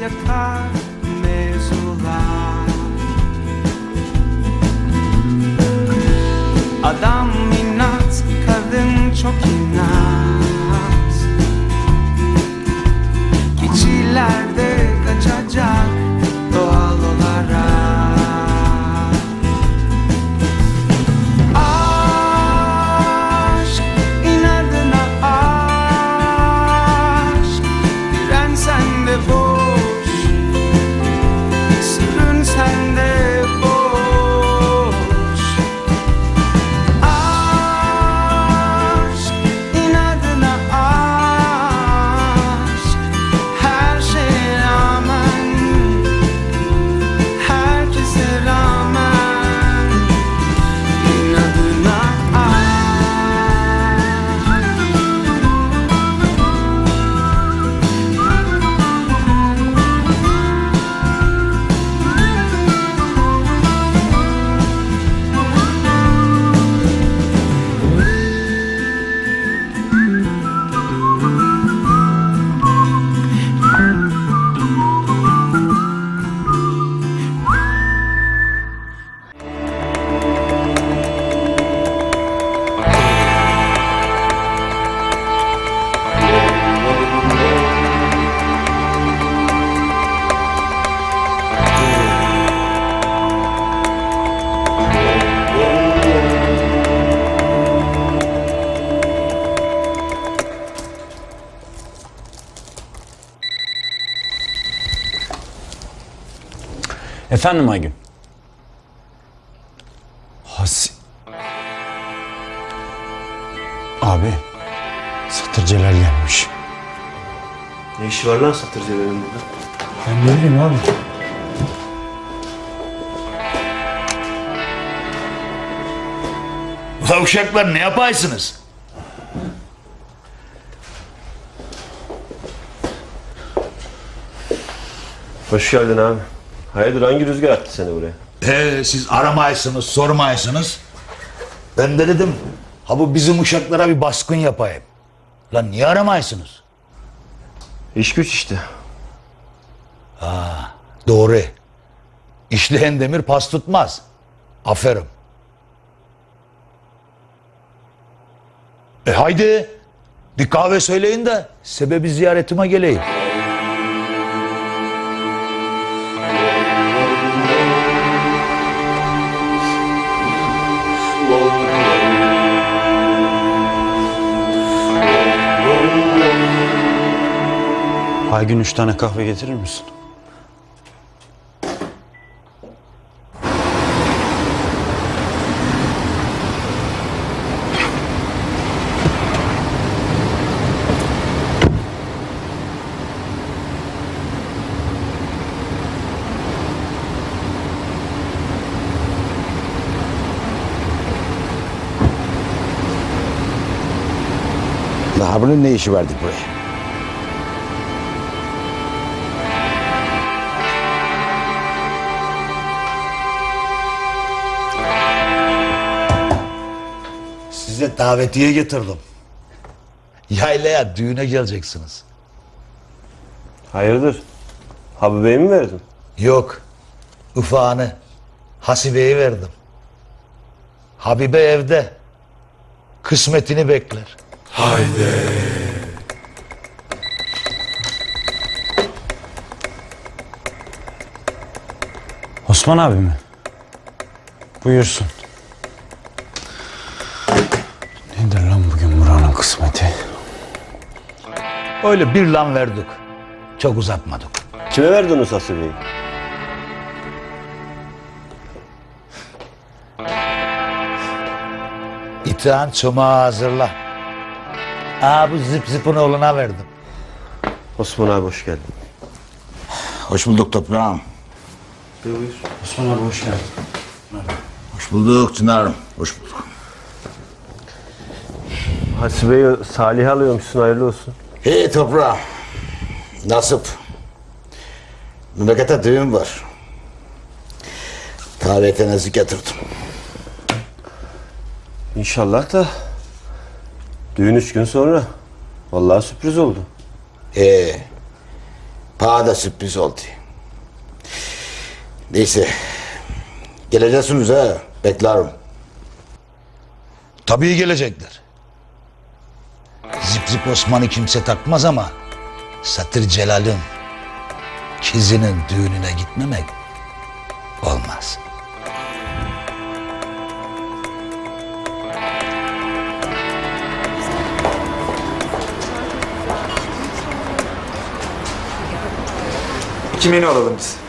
yakar mevzular. Adam inat, kadın çok inat. Keçilerde Efendim Aygün. Hasi... Abi, Satır Celal gelmiş. Ne işi var lan Satır Celal'in burada? Ben ne bileyim abi. Ula uşaklar ne yapaysınız? Hoş geldin abi. Hayırdır hangi rüzgar attı seni buraya? Ee, siz aramaysınız, sormaysınız. Ben de dedim, ha bu bizim uşaklara bir baskın yapayım. Lan niye aramaysınız? İş güç işte. Doğru. İşleyen demir pas tutmaz. Aferin. E haydi bir kahve söyleyin de sebebi ziyaretime geleyim. Aygün üç tane kahve getirir misin? Daha bunun ne işi vardı buraya? Size davetiye getirdim. Yaylaya düğüne geleceksiniz. Hayırdır? Habibe'yi mi verdin? Yok. Ufağını Hasibe'ye verdim. Habibe evde. Kısmetini bekler. Osman abi mi? Buyursun. Nedir lan bugün buranın kısmeti? Öyle bir lan verdik. Çok uzatmadık. Kime verdin o Hasibe'yi? İtihan çomağı hazırla. Aa bu zip zipin oğluna verdim. Osman abi hoş geldin. Hoş bulduk toprağım. Buyur. Osman abi hoş geldin. Hoş bulduk Çınar'ım. Hoş bulduk. Hasibe'yi Salih alıyormuşsun hayırlı olsun. Hey toprağım. Nasip. Memlekete düğün var. Davetinizi getirdim. İnşallah da düğün üç gün sonra. Vallahi sürpriz oldu. Ee, Bana da sürpriz oldu. Neyse. Geleceksiniz ha. Beklerim. Tabii gelecekler. Zip zip Osman'ı kimse takmaz ama Satır Celal'in kızının düğününe gitmemek olmaz. İki menü alalım biz.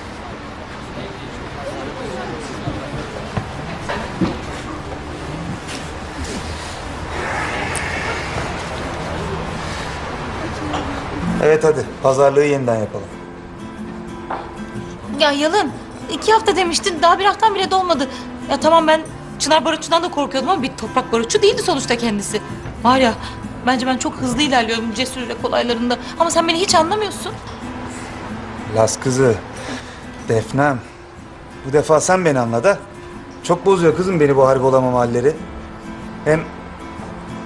Evet hadi pazarlığı yeniden yapalım. Ya Yalın, iki hafta demiştin daha bir haftan bile dolmadı. Ya tamam ben Çınar Barutçu'dan da korkuyordum ama bir toprak barutçu değildi sonuçta kendisi. Var ya, bence ben çok hızlı ilerliyorum cesur kolaylarında. Ama sen beni hiç anlamıyorsun. Las kızı. Defnem. Bu defa sen beni anla da. Çok bozuyor kızım beni bu harbi olamama halleri. Hem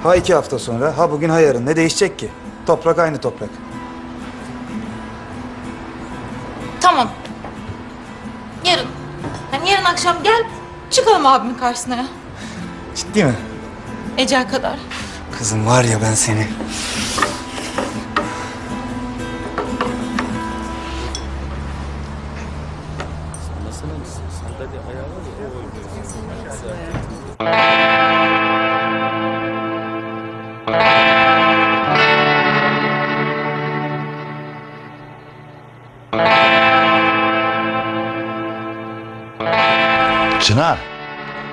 ha iki hafta sonra ha bugün ha yarın ne değişecek ki? Toprak aynı toprak. Çıkalım abimin karşısına ya. Ciddi mi? Ecel kadar. Kızım var ya ben seni.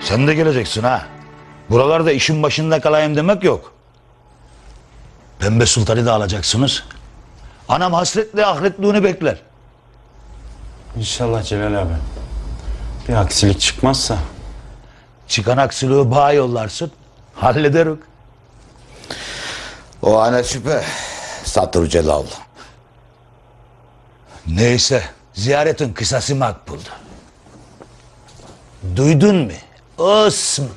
Sen de geleceksin ha. Buralarda işin başında kalayım demek yok. Pembe Sultan'ı da alacaksınız. Anam hasretle ahretliğini bekler. İnşallah Celal abi. Bir aksilik çıkmazsa. Çıkan aksılığı bağ yollarsın. Hallederik. O ana şüphe. Satır Celal. Neyse, ziyaretin kısası makbuldu. Duydun mu? Osman.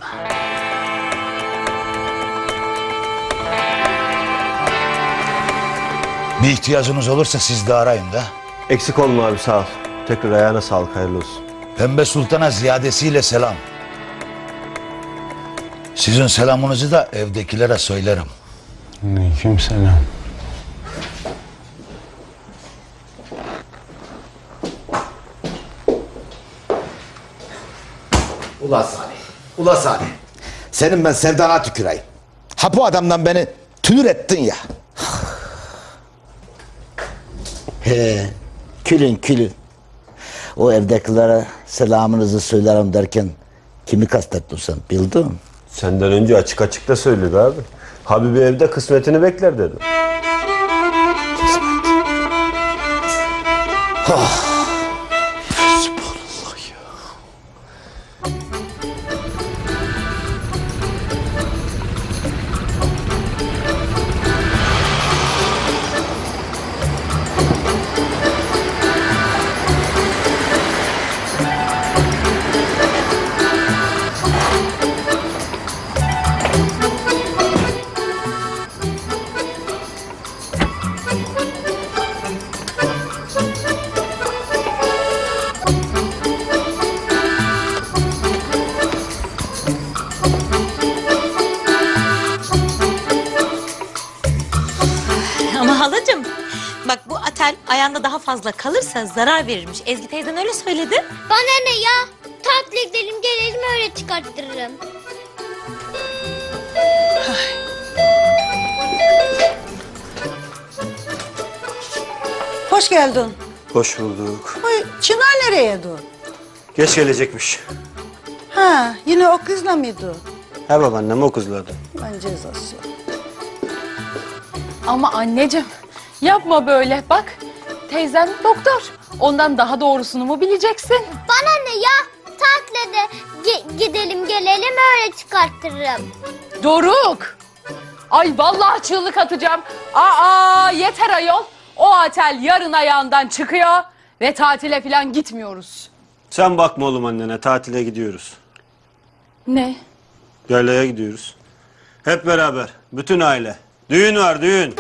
Bir ihtiyacınız olursa siz de arayın da. Eksik olma abi sağ ol. Tekrar ayağına sağlık hayırlı olsun. Pembe Sultan'a ziyadesiyle selam. Sizin selamınızı da evdekilere söylerim. Aleyküm selam. Ula Salih. Ula Salih. Senin ben sevdana tüküreyim. Ha bu adamdan beni tünür ettin ya. He, külün külün. O evdekilere selamınızı söylerim derken kimi kastettin sen bildin? Senden önce açık açık da söyledi abi. Habibi evde kısmetini bekler dedi. Ama fazla kalırsa zarar verirmiş. Ezgi teyzen öyle söyledi. Bana ne ya? Tatile gidelim gelelim öyle çıkarttırırım. Hoş geldin. Hoş bulduk. Ay, Çınar nereye dur? Geç gelecekmiş. Ha, yine o kızla mıydı? He babaannem o kızlardı. Ben cezası. Ama anneciğim yapma böyle bak. Teyzen doktor. Ondan daha doğrusunu mu bileceksin? Bana ne ya? Tatile de gi- gidelim gelelim öyle çıkarttırırım. Doruk. Ay vallahi çığlık atacağım. Aa yeter ayol. O otel yarın ayağından çıkıyor ve tatile falan gitmiyoruz. Sen bakma oğlum annene tatile gidiyoruz. Ne? Yaylaya gidiyoruz. Hep beraber bütün aile. Düğün var düğün.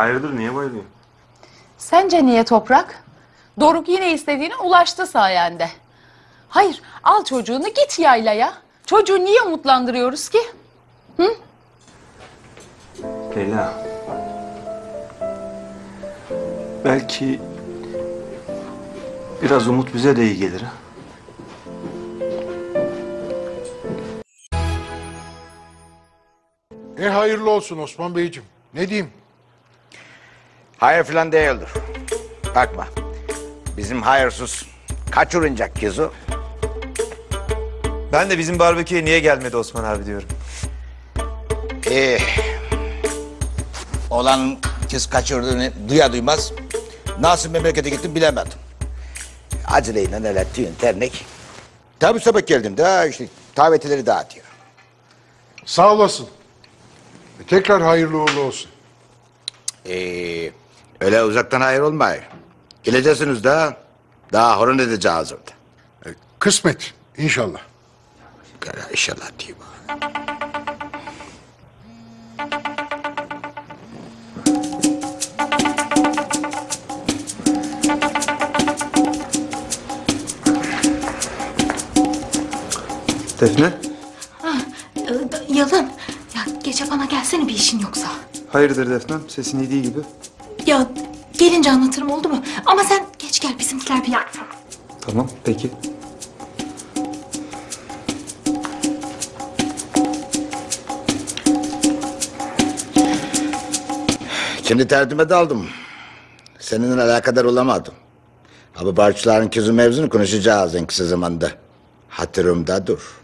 Hayırdır niye bayılıyorsun? Sence niye toprak? Doruk yine istediğine ulaştı sayende. Hayır, al çocuğunu git yaylaya. Çocuğu niye umutlandırıyoruz ki? Hı? Leyla. Belki biraz umut bize de iyi gelir. ha? E hayırlı olsun Osman Beyciğim. Ne diyeyim? Hayır filan değildir. Bakma. Bizim hayırsız kaçırınacak kızı. Ben de bizim barbeküye niye gelmedi Osman abi diyorum. Ee, olan kız kaçırdığını duya duymaz nasıl memlekete gittim bilemedim. Aceleyle neler tüyün ternek. Tabi sabah geldim de işte davetileri dağıtıyor. Sağ olasın. E, tekrar hayırlı uğurlu olsun. Ee, öyle uzaktan hayır olmuyor. Geleceksiniz de daha horon edeceğiz orada. Kısmet inşallah. İnşallah diyeyim. Defne? Ee, Yalın. Ya gece bana gelsene bir işin yoksa. Hayırdır Defnem? Sesin iyi değil gibi. Ya gelince anlatırım oldu mu? Ama sen geç gel bizimkiler bir yaksın. Tamam peki. Şimdi tertime daldım. Seninle alakadar olamadım. Ama barçların kızı mevzunu konuşacağız en kısa zamanda. Hatırımda dur.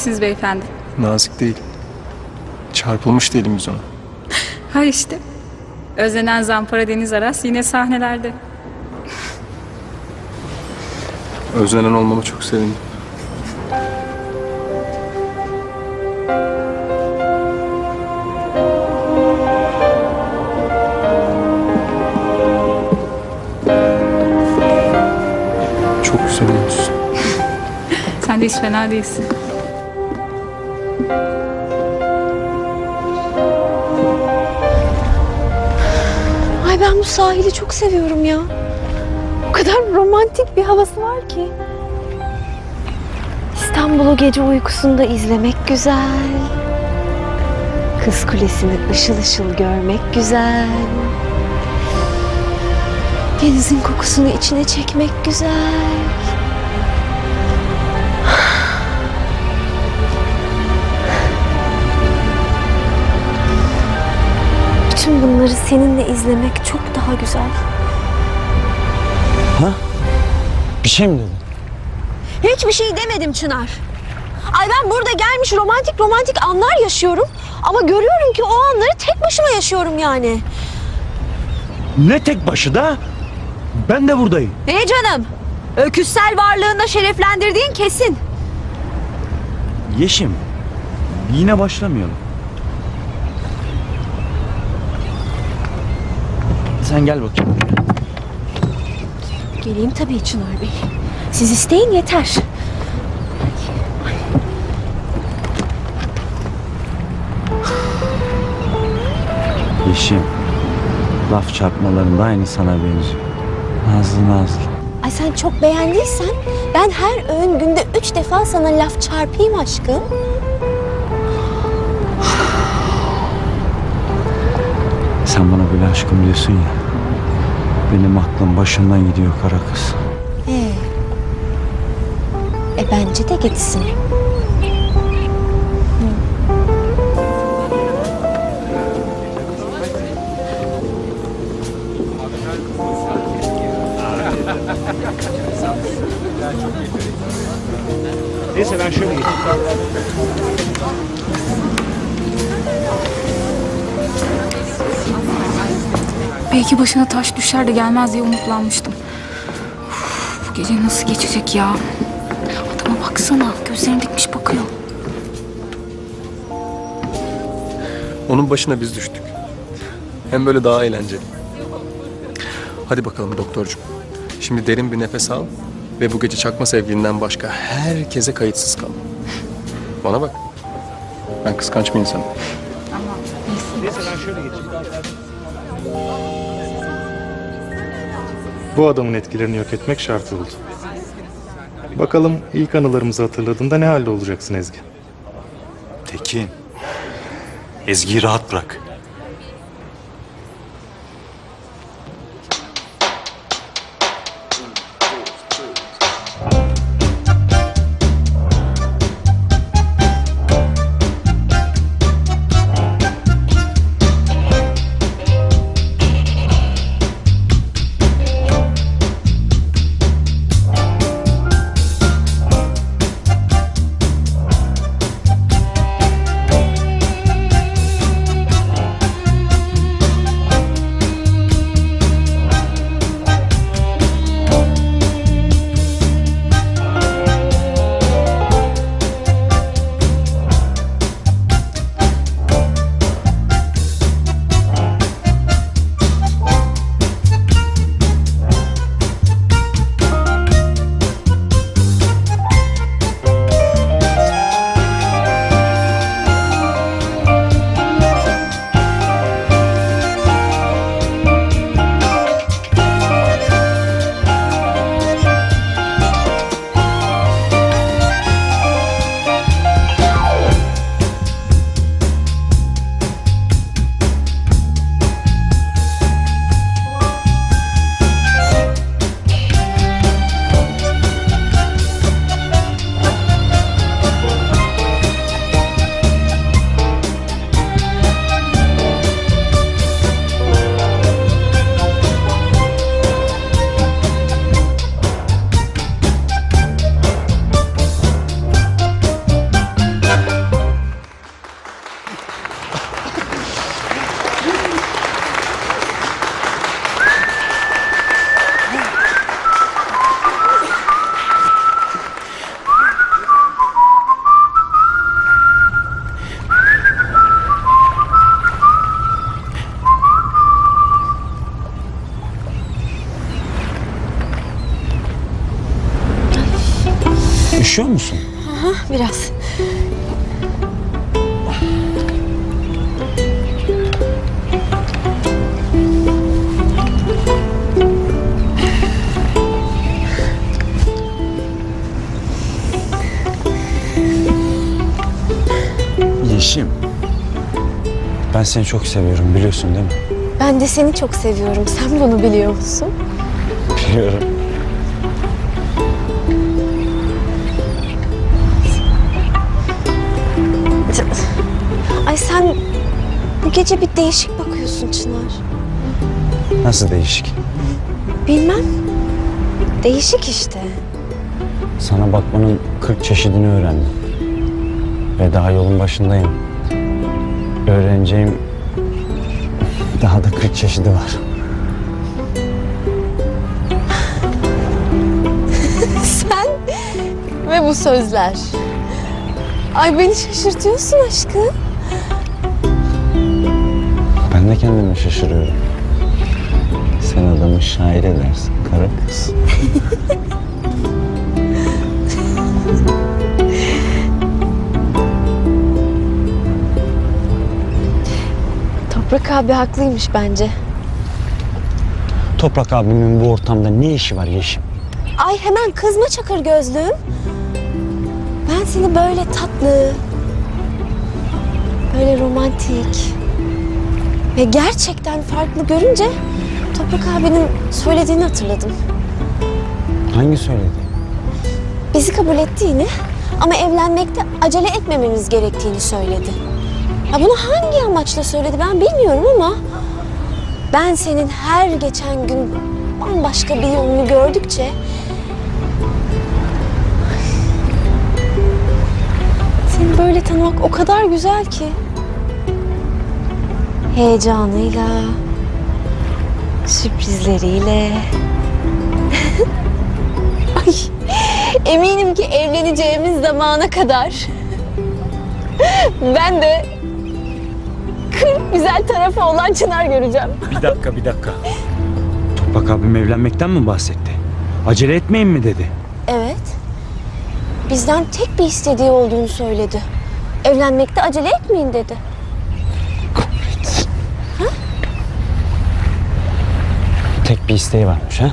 Naziksiniz beyefendi. Nazik değil. Çarpılmış değilim biz ona. Ha işte. Özlenen Zampara Deniz Aras yine sahnelerde. Özlenen olmama çok sevindim. Çok güzel olmuşsun. Sen de hiç fena değilsin. Ben bu sahili çok seviyorum ya. O kadar romantik bir havası var ki. İstanbul'u gece uykusunda izlemek güzel. Kız Kulesi'ni ışıl ışıl görmek güzel. Denizin kokusunu içine çekmek güzel. Bunları seninle izlemek çok daha güzel. Ha? Bir şey mi dedin? Hiçbir şey demedim Çınar. Ay ben burada gelmiş romantik romantik anlar yaşıyorum. Ama görüyorum ki o anları tek başıma yaşıyorum yani. Ne tek başına? Ben de buradayım. E canım? Öküzsel varlığında şereflendirdiğin kesin. Yeşim. Yine başlamayalım. Sen gel bakayım. Geleyim tabii Çınar Bey. Siz isteyin yeter. Yeşim. Laf çarpmalarında aynı sana benziyor. Nazlı Nazlı. Ay sen çok beğendiysen ben her öğün günde üç defa sana laf çarpayım aşkım. Sen bana böyle aşkım diyorsun ya. Benim aklım başımdan gidiyor kara kız. Ee, e bence de gitsin. Neyse ben şöyle geçeyim. Belki başına taş düşer de gelmez diye umutlanmıştım. Uf, bu gece nasıl geçecek ya? Adama baksana gözlerini dikmiş bakıyor. Onun başına biz düştük. Hem böyle daha eğlenceli. Hadi bakalım doktorcuğum. Şimdi derin bir nefes al ve bu gece çakma sevgilinden başka herkese kayıtsız kal. Bana bak. Ben kıskanç bir insanım. Bu adamın etkilerini yok etmek şart oldu. Bakalım ilk anılarımızı hatırladığında ne halde olacaksın Ezgi? Tekin. Ezgi'yi rahat bırak. Seni çok seviyorum biliyorsun değil mi? Ben de seni çok seviyorum. Sen bunu biliyor musun? Biliyorum. Ay sen bu gece bir değişik bakıyorsun Çınar. Nasıl değişik? Bilmem. Değişik işte. Sana bakmanın 40 çeşidini öğrendim. Ve daha yolun başındayım. Öğreneceğim daha da 40 çeşidi var. sen ve bu sözler. Ay beni şaşırtıyorsun aşkım. Ben de kendimi şaşırıyorum. Sen adamı şair edersin kara kız. Toprak abi haklıymış bence. Toprak abimin bu ortamda ne işi var Yeşim? Ay hemen kızma çakır gözlüğüm. Ben seni böyle tatlı, böyle romantik ve gerçekten farklı görünce Toprak abinin söylediğini hatırladım. Hangi söyledi? Bizi kabul ettiğini ama evlenmekte acele etmememiz gerektiğini söyledi. Ya bunu hangi amaçla söyledi ben bilmiyorum ama ben senin her geçen gün bambaşka bir yolunu gördükçe seni böyle tanımak o kadar güzel ki. Heyecanıyla, sürprizleriyle. Ay, eminim ki evleneceğimiz zamana kadar ben de 40 güzel tarafı olan Çınar göreceğim. Bir dakika bir dakika. Toprak abim evlenmekten mi bahsetti? Acele etmeyin mi dedi? Evet. Bizden tek bir istediği olduğunu söyledi. Evlenmekte acele etmeyin dedi. Tek bir isteği varmış ha?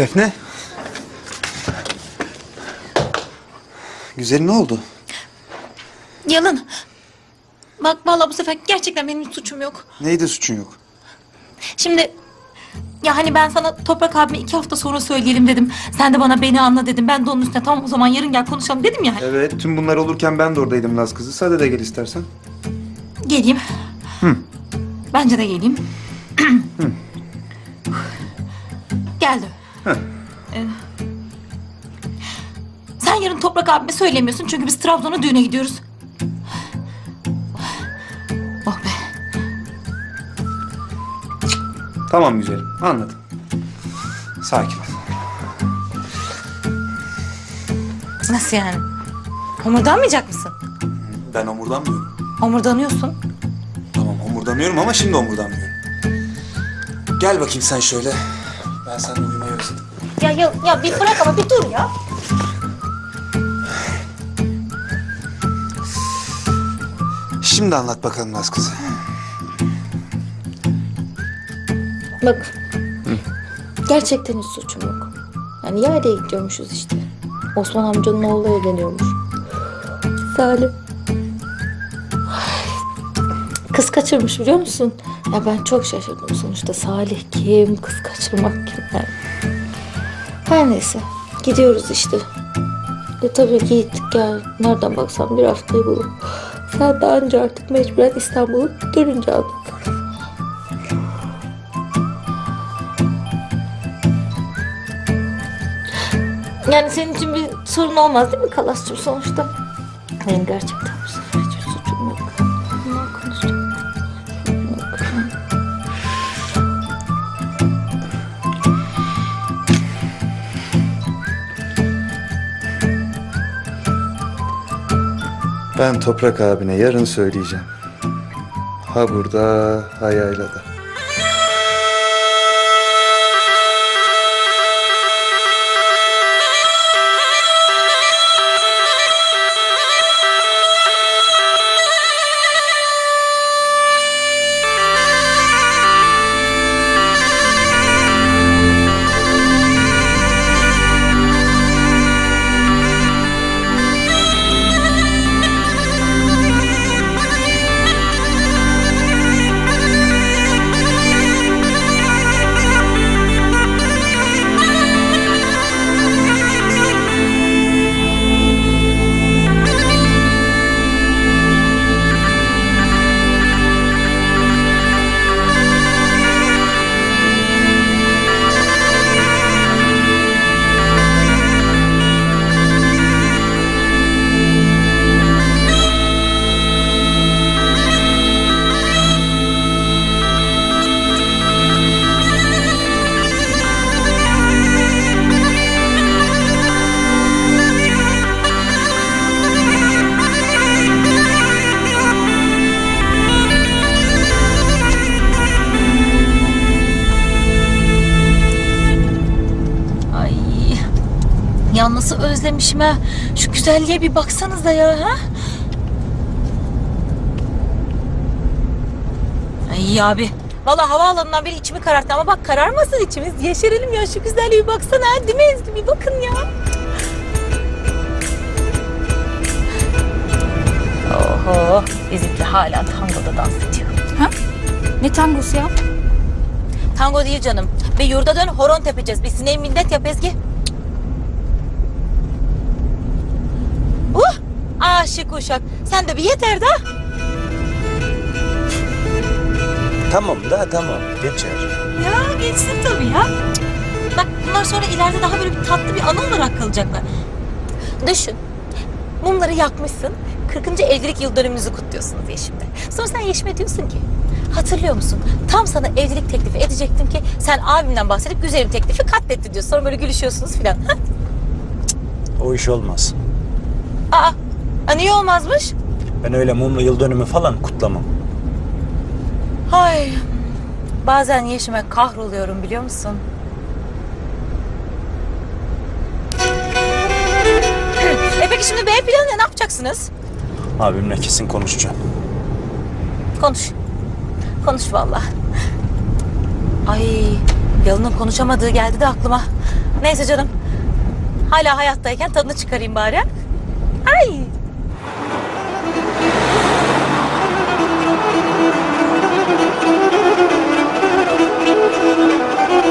Defne. Güzelim ne oldu? Yalın. Bak vallahi bu sefer gerçekten benim suçum yok. Neydi suçun yok? Şimdi ya hani ben sana Toprak abime iki hafta sonra söyleyelim dedim. Sen de bana beni anla dedim. Ben de onun üstüne tamam o zaman yarın gel konuşalım dedim ya. Evet tüm bunlar olurken ben de oradaydım Laz kızı. Sade de gel istersen. Geleyim. Hı. Bence de geleyim. Geldi. Ee, sen yarın Toprak abime söylemiyorsun çünkü biz Trabzon'a düğüne gidiyoruz. Oh be. Tamam güzelim anladım. Sakin ol. Nasıl yani? Homurdanmayacak mısın? Ben omurdanmıyorum. Homurdanıyorsun. Tamam omurdanıyorum ama şimdi omurdanmıyorum. Gel bakayım sen şöyle. Ben seninle uyumayı özledim. Ya, ya, ya bir bırak ama bir dur ya. Şimdi anlat bakalım Laz kızı. Bak. Gerçekten hiç suçum yok. Yani yaylaya gidiyormuşuz işte. Osman amcanın oğlu evleniyormuş. Salih. Ay, Kız kaçırmış biliyor musun? Ya ben çok şaşırdım sonuçta. Salih kim? Kız kaçırmak kim? Her neyse. Gidiyoruz işte. E tabii ki gittik ya. Nereden baksan bir haftayı bulur. Sen de anca artık mecburen İstanbul'u dönünce anladın. Yani senin için bir sorun olmaz değil mi Kalas'cığım sonuçta? Benim gerçekten Ben Toprak abine yarın söyleyeceğim. Ha burada, ha yaylada. Özlemişim ha. Şu güzelliğe bir baksanıza ya ha. Ay abi. Vallahi havaalanından beri içimi kararttı ama bak kararmasın içimiz. Yeşerelim ya şu güzelliğe bir baksana. Değil mi Ezgi? Bir bakın ya. Oho. Bizimki hala tangoda dans ediyor. Ha? Ne tangosu ya? Tango değil canım. Bir yurda dön horon tepeceğiz. Bir sineği mindet yap Ezgi. Aşık uşak. Sen de bir yeter de. Tamam da tamam geçer. Ya geçsin tabii ya. Cık. Bak bunlar sonra ileride daha böyle bir tatlı bir anı olarak kalacaklar. Düşün. Mumları yakmışsın. 40. evlilik yıl dönümünüzü kutluyorsunuz Yeşim'de. Sonra sen Yeşim'e diyorsun ki hatırlıyor musun? Tam sana evlilik teklifi edecektim ki sen abimden bahsedip güzelim teklifi katletti diyor. Sonra böyle gülüşüyorsunuz filan. O iş olmaz. Aa, aa, niye olmazmış? Ben öyle mumlu yıl dönümü falan kutlamam. Hay. Bazen Yeşim'e kahroluyorum biliyor musun? e peki şimdi B planı ne? Ne yapacaksınız? Abimle kesin konuşacağım. Konuş. Konuş vallahi. Ay, Yalın'ın konuşamadığı geldi de aklıma. Neyse canım. Hala hayattayken tadını çıkarayım bari. Ay.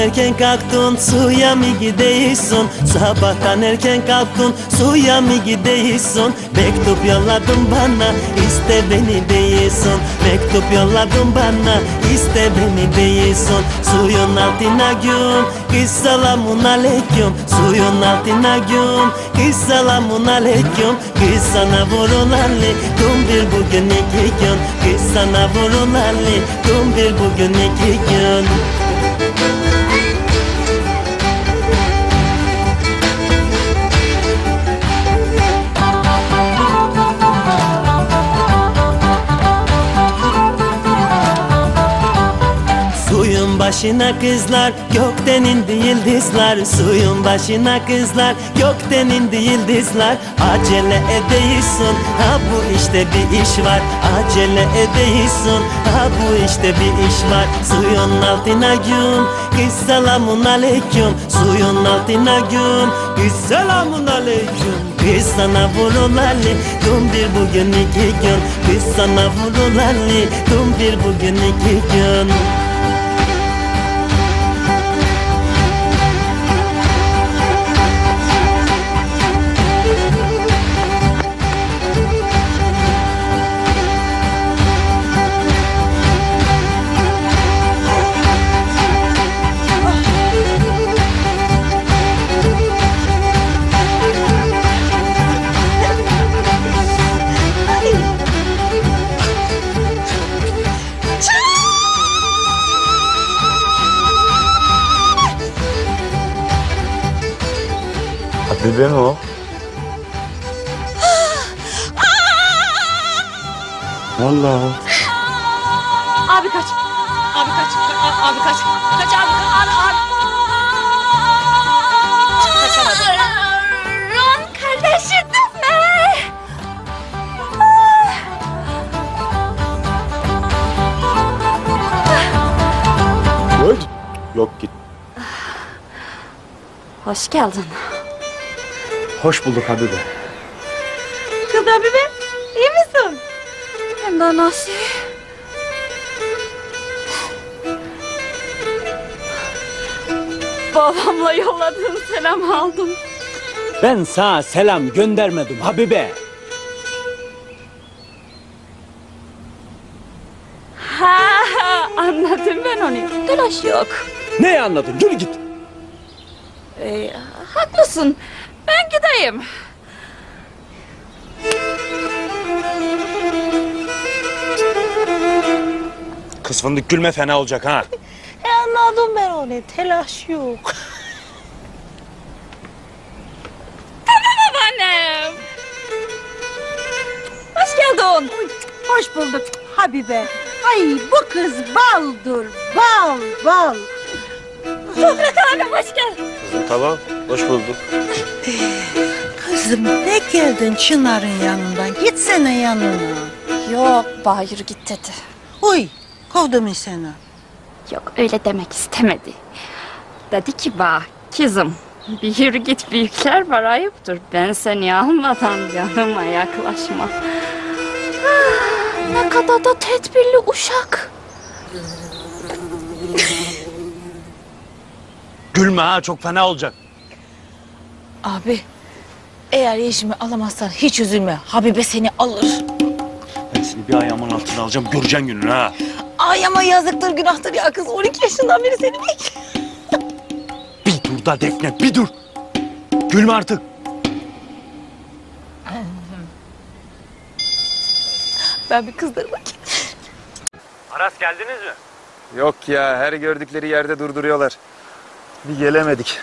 erken kalktın suya mı gidiyorsun? Sabahtan erken kalktın suya mı gidiyorsun? Mektup yolladın bana iste beni değilsin Mektup yolladın bana iste beni değilsin Suyun altına gün kız selamun aleyküm. Suyun altına gün kız selamun aleyküm. Kız sana vurulalım Dün bir bugün iki gün. Kız sana vurulalım Dün bir bugün iki gün başına kızlar gökten indi yıldızlar. Suyun başına kızlar gökten indi yıldızlar. Acele edeysin ha bu işte bir iş var. Acele edeysin ha bu işte bir iş var. Suyun altına gün kız selamun aleyküm. Suyun altına gün kız selamun aleyküm. Kız sana vurulalı dün bir bugün iki gün. Kız sana vurulalı dün bir bugün iki gün Tren o. Vallahi. Abi kaç. Abi kaç. Ka- Abi kaç. Kaç abi. Ka- abi, abi. Kaçamadım. Ron kardeşim mi? Öl. Yok git. Hoş geldin. Hoş bulduk Habibe. Kız Habibe iyi misin? Hem de nasıl? Babamla yolladığın selam aldım. Ben sana selam göndermedim Habibe. Ha, anladım ben onu. Telaş yok. Ne anladın? Yürü git. Kız fındık gülme fena olacak ha. E anladım ben onu. Telaş yok. Tamam babaannem. Hoş geldin. Hoş bulduk Habibe. Ay bu kız baldır. Bal bal. Toprak abi hoş geldin. Kızım tamam. Hoş bulduk. Kızım ne geldin Çınar'ın yanından? Gitsene yanına. Yok Bahir git dedi. Uy kovdu mu seni? Yok öyle demek istemedi. Dedi ki bak kızım bir yürü git büyükler var ayıptır. Ben seni almadan yanıma yaklaşma. Ah, Ne kadar da tedbirli uşak. Gülme ha çok fena olacak. Abi eğer yeşimi alamazsan hiç üzülme. Habibe seni alır. Ben seni bir ayağımın altına alacağım göreceksin gününü ha. Ay ama yazıktır günahtır ya kız 12 yaşından beri seni bekliyor. Bir dur da Defne bir dur. Gülme artık. Ben bir kızlara bakayım. Aras geldiniz mi? Yok ya her gördükleri yerde durduruyorlar. Bir gelemedik.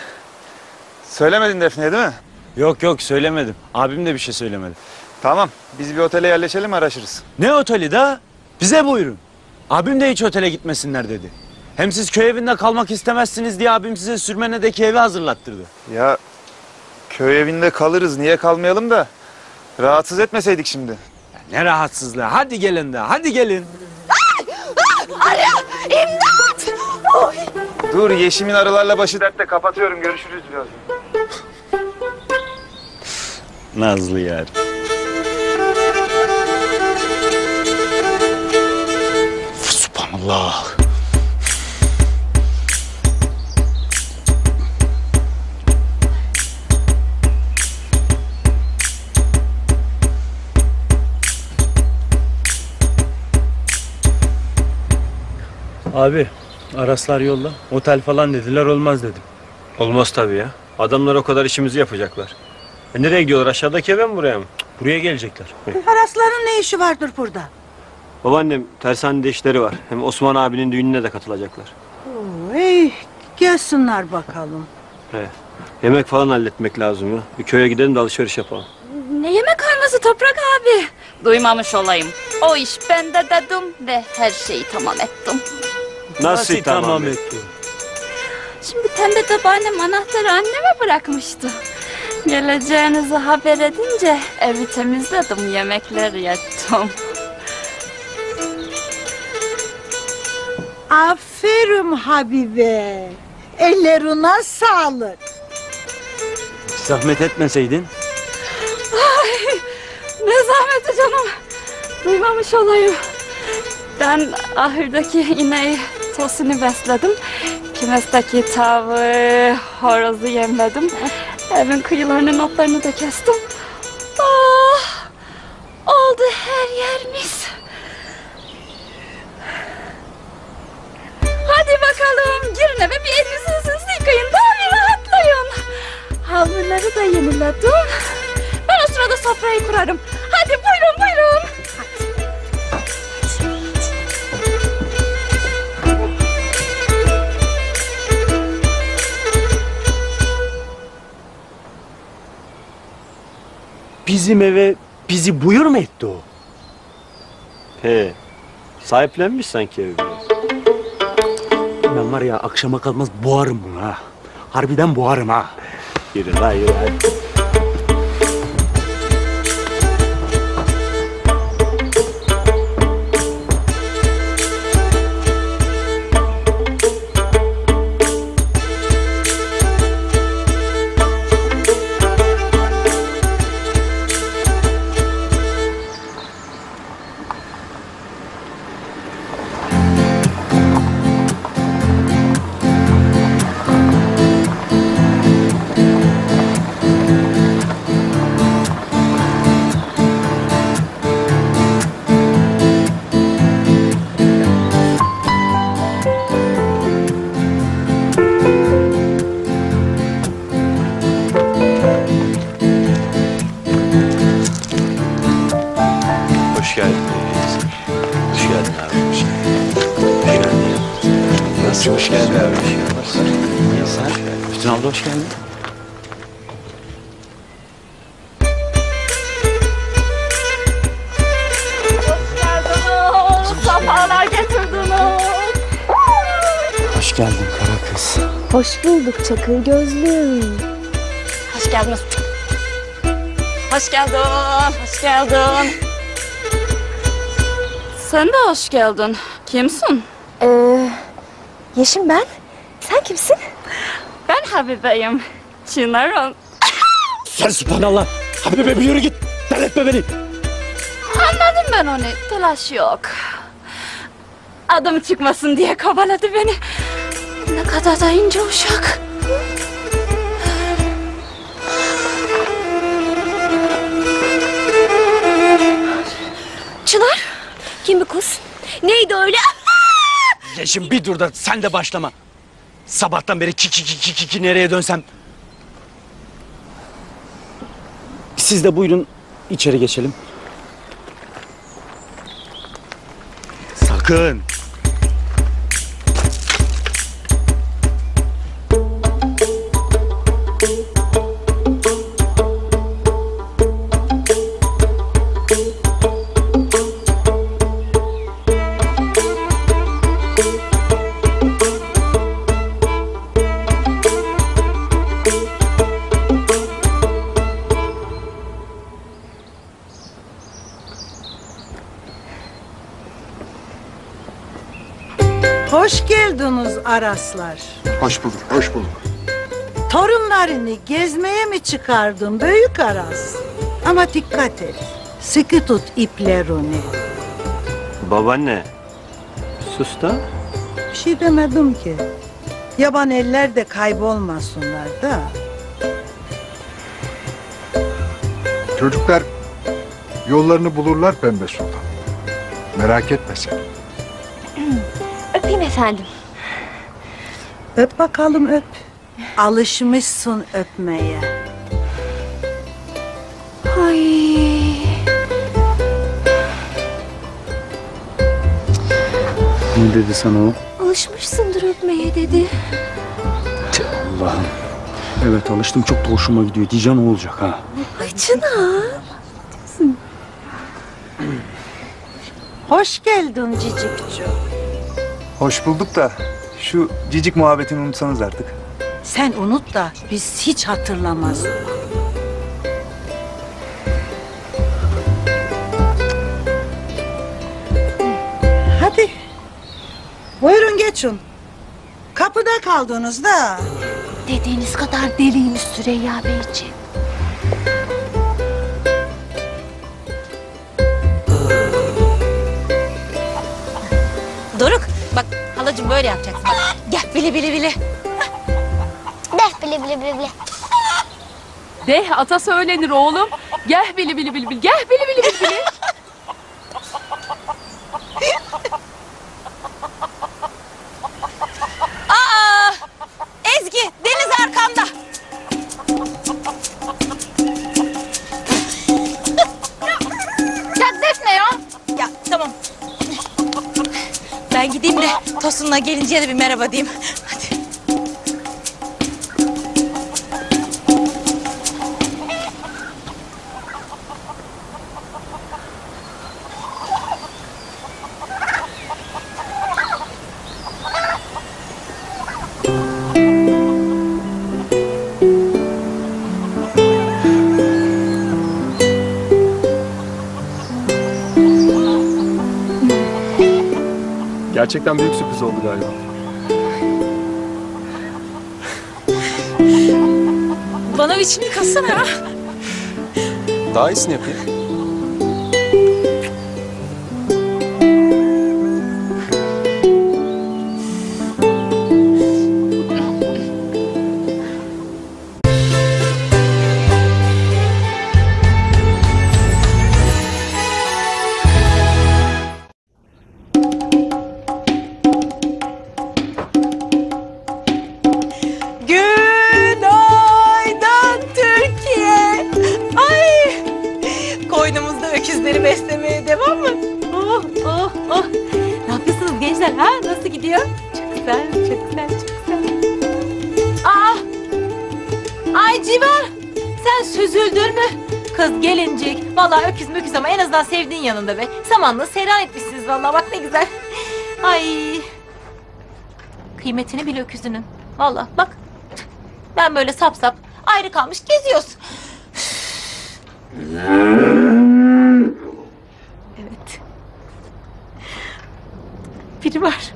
Söylemedin Defne'ye değil mi? Yok yok söylemedim. Abim de bir şey söylemedi. Tamam biz bir otele yerleşelim araşırız. Ne oteli da? Bize buyurun. Abim de hiç otele gitmesinler dedi. Hem siz köy evinde kalmak istemezsiniz diye abim size Sürmene'deki evi hazırlattırdı. Ya köy evinde kalırız niye kalmayalım da rahatsız etmeseydik şimdi. Ne rahatsızlığı. Hadi gelin de hadi gelin. İmdat! Oy. Dur Yeşim'in arılarla başı dertte kapatıyorum görüşürüz birazdan. Nazlı yer. Subhanallah. Abi Araslar yolla. Otel falan dediler olmaz dedim. Olmaz tabii ya. Adamlar o kadar işimizi yapacaklar. E nereye gidiyorlar? Aşağıdaki eve mi buraya mı? Buraya gelecekler. Arasların ne işi vardır burada? Babaannem tersanede işleri var. Hem Osman abinin düğününe de katılacaklar. Oy, gelsinler bakalım. He. Yemek falan halletmek lazım ya. Bir köye gidelim de alışveriş yapalım. Ne yemek alması Toprak abi? Duymamış olayım. O iş bende dedim ve her şeyi tamam ettim. Nasıl, tamam etti? Şimdi pembe babaannem anahtarı anneme bırakmıştı. Geleceğinizi haber edince evi temizledim, yemekler yaptım. Aferin Habibe. Ellerine sağlık. Zahmet etmeseydin. Ay, ne zahmeti canım. Duymamış olayım. Ben ahirdeki ineği tosunu besledim. Kimesteki tavuğu, horozu yemledim. Evin kıyılarının otlarını da kestim. Havluları da yeniledim. Ben o sırada sofrayı kurarım. Hadi buyurun buyurun. Bizim eve bizi buyur mu etti o? He. Sahiplenmiş sanki evi biraz. Ben var ya akşama kalmaz boğarım bunu ha. Harbiden boğarım ha. Yürü la yürü hadi. Hoş Hoş geldin. Sen de hoş geldin. Kimsin? Ee, Yeşim ben. Sen kimsin? Ben Habibe'yim. Çınar'ım. Sen subhanallah. Habibe bir yürü git. Delirtme beni. Anladım ben onu. Telaş yok. Adım çıkmasın diye kovaladı beni. Ne kadar da ince uşak. Kim bu kız? Neydi öyle? Yeşim bir dur da sen de başlama. Sabahtan beri ki ki ki ki ki ki nereye dönsem. Siz de buyurun içeri geçelim. Sakın. Geldiniz Araslar. Hoş bulduk, hoş bulduk. Torunlarını gezmeye mi çıkardın büyük Aras? Ama dikkat et. Sıkı tut iplerini. Babaanne. Sus da. Bir şey demedim ki. Yaban eller de kaybolmasınlar da. Çocuklar yollarını bulurlar Pembe Sultan. Merak etme sen. Öpeyim efendim. Öp bakalım öp. Alışmışsın öpmeye. Ay. Ne dedi sana o? Alışmışsındır öpmeye dedi. Allah'ım. Evet alıştım çok da hoşuma gidiyor. Diyeceğim ne olacak ha? Ay Çınar. Hoş geldin cicikçu. Hoş bulduk da şu cicik muhabbetini unutsanız artık. Sen unut da biz hiç hatırlamazdık. Hadi. Buyurun geçin. Kapıda kaldınız da. Dediğiniz kadar deliymiş Süreyya Beyciğim. Halacığım böyle yapacaksın bak. Gel bili bili bili. De bile bile bile bile. De ata söylenir oğlum. Gel bili bili bili bili. Gel bili bili bili bili. Tosun'la gelinceye de bir merhaba diyeyim. Gerçekten büyük sürpriz oldu galiba. Bana katsana ya. Daha iyisini yapayım. Yanında be. Samanlı seyran etmişsiniz vallahi bak ne güzel. Ay. Kıymetini bil öküzünün. Vallahi bak. Ben böyle sap sap ayrı kalmış geziyoruz. Evet. Biri var.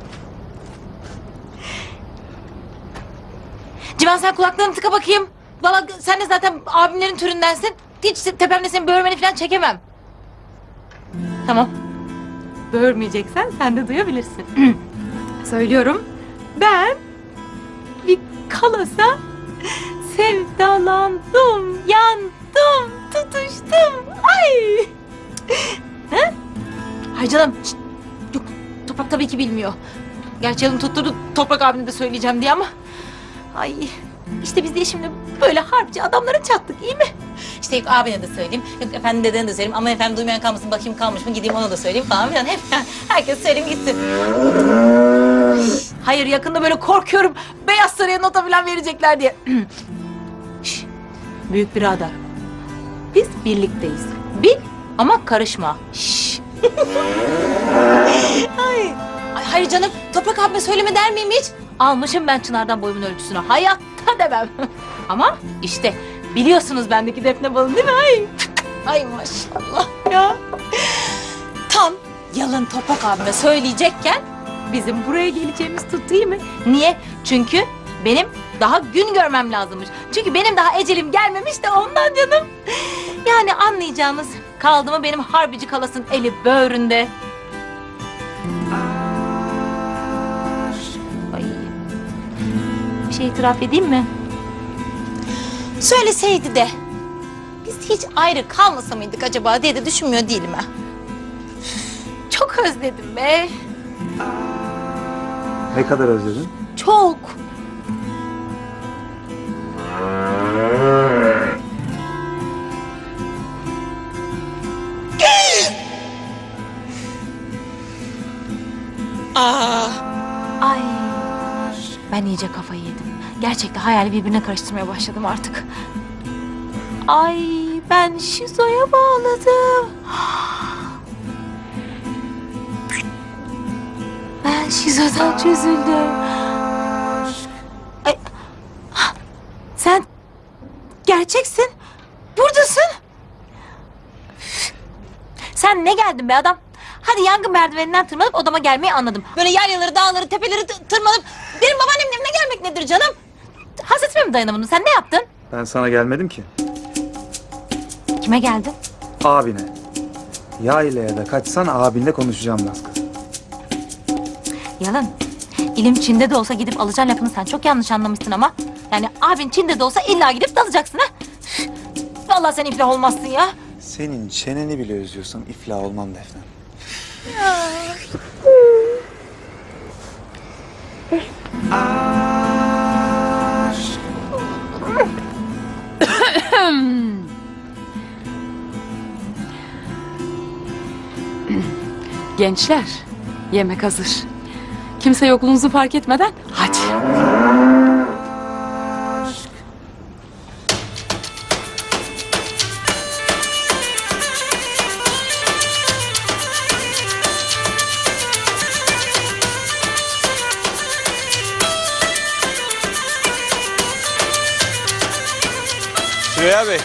Civan sen kulaklarını tıka bakayım. Valla sen de zaten abimlerin türündensin. Hiç tepemde senin böğürmeni falan çekemem. Böğürmeyeceksen sen de duyabilirsin. Söylüyorum. Ben bir kalasa sevdalandım, yandım, tutuştum. Ay! He? Hay canım. şşt, Yok, Toprak tabii ki bilmiyor. Gerçi yanım tutturdu Toprak abine de söyleyeceğim diye ama. Ay işte biz de şimdi böyle harpçı adamlara çattık iyi mi? İşte abine de söyleyeyim, yok efendim dedene de söyleyeyim ama efendim duymayan kalmasın bakayım kalmış mı gideyim ona da söyleyeyim falan filan. Hep herkes söyleyeyim gitsin. Hayır yakında böyle korkuyorum Beyaz Saray'a nota falan verecekler diye. Şş, Büyük birader. Biz birlikteyiz. Bil ama karışma. Şş. Ay. Ay, hayır canım Toprak abime söyleme der miyim hiç? Almışım ben Çınar'dan boyumun ölçüsünü. Hayatta demem. Ama işte biliyorsunuz bendeki defne balın değil mi? Ay, ay maşallah ya. Tam yalın Toprak abime söyleyecekken bizim buraya geleceğimiz tuttu değil mi? Niye? Çünkü benim daha gün görmem lazımmış. Çünkü benim daha ecelim gelmemiş de ondan canım. Yani anlayacağınız kaldı mı benim harbici kalasın eli böğründe. Şey itiraf edeyim mi? Söyleseydi de biz hiç ayrı kalmasa mıydık acaba diye de düşünmüyor değilim ha. Çok özledim be. Ne kadar özledin? Çok. Aa. Ay. Ben iyice kafayı yedim. Gerçekten hayali birbirine karıştırmaya başladım artık. Ay ben şizoya bağladım. Ben şizodan çözüldüm. Ay. Sen gerçeksin. Buradasın. Sen ne geldin be adam? Hadi yangın merdiveninden tırmanıp odama gelmeyi anladım. Böyle yaylaları, dağları, tepeleri tırmanıp benim babaannemin evine gelmek nedir canım? Hasretime mi dayanamadın? Sen ne yaptın? Ben sana gelmedim ki. Kime geldin? Abine. Yaylaya da kaçsan abinle konuşacağım Laz kız. Yalın. İlim Çin'de de olsa gidip alacaksın lafını sen çok yanlış anlamışsın ama. Yani abin Çin'de de olsa illa gidip dalacaksın ha. Vallahi sen iflah olmazsın ya. Senin çeneni bile özlüyorsam iflah olmam Defne. Gençler, yemek hazır. Kimse yokluğunuzu fark etmeden hadi. Süreyya Bey.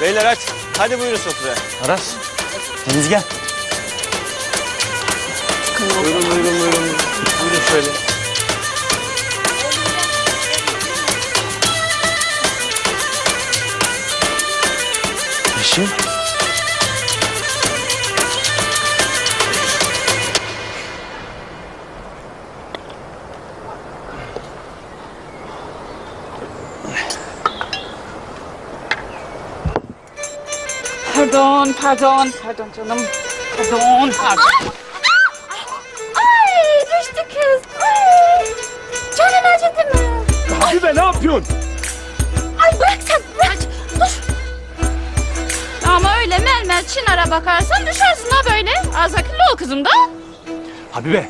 Beyler aç. Hadi buyurun sofraya. Aras. Deniz gel. Buyurun buyurun buyurun. Buyurun şöyle. Yeşim. Pardon, pardon, pardon canım. Pardon, pardon. Yapıyorsun? Ay bırak sen, bırak. Dur. Ama öyle melmel çınara bakarsan düşersin ha böyle. Az akıllı ol kızım da. Habibe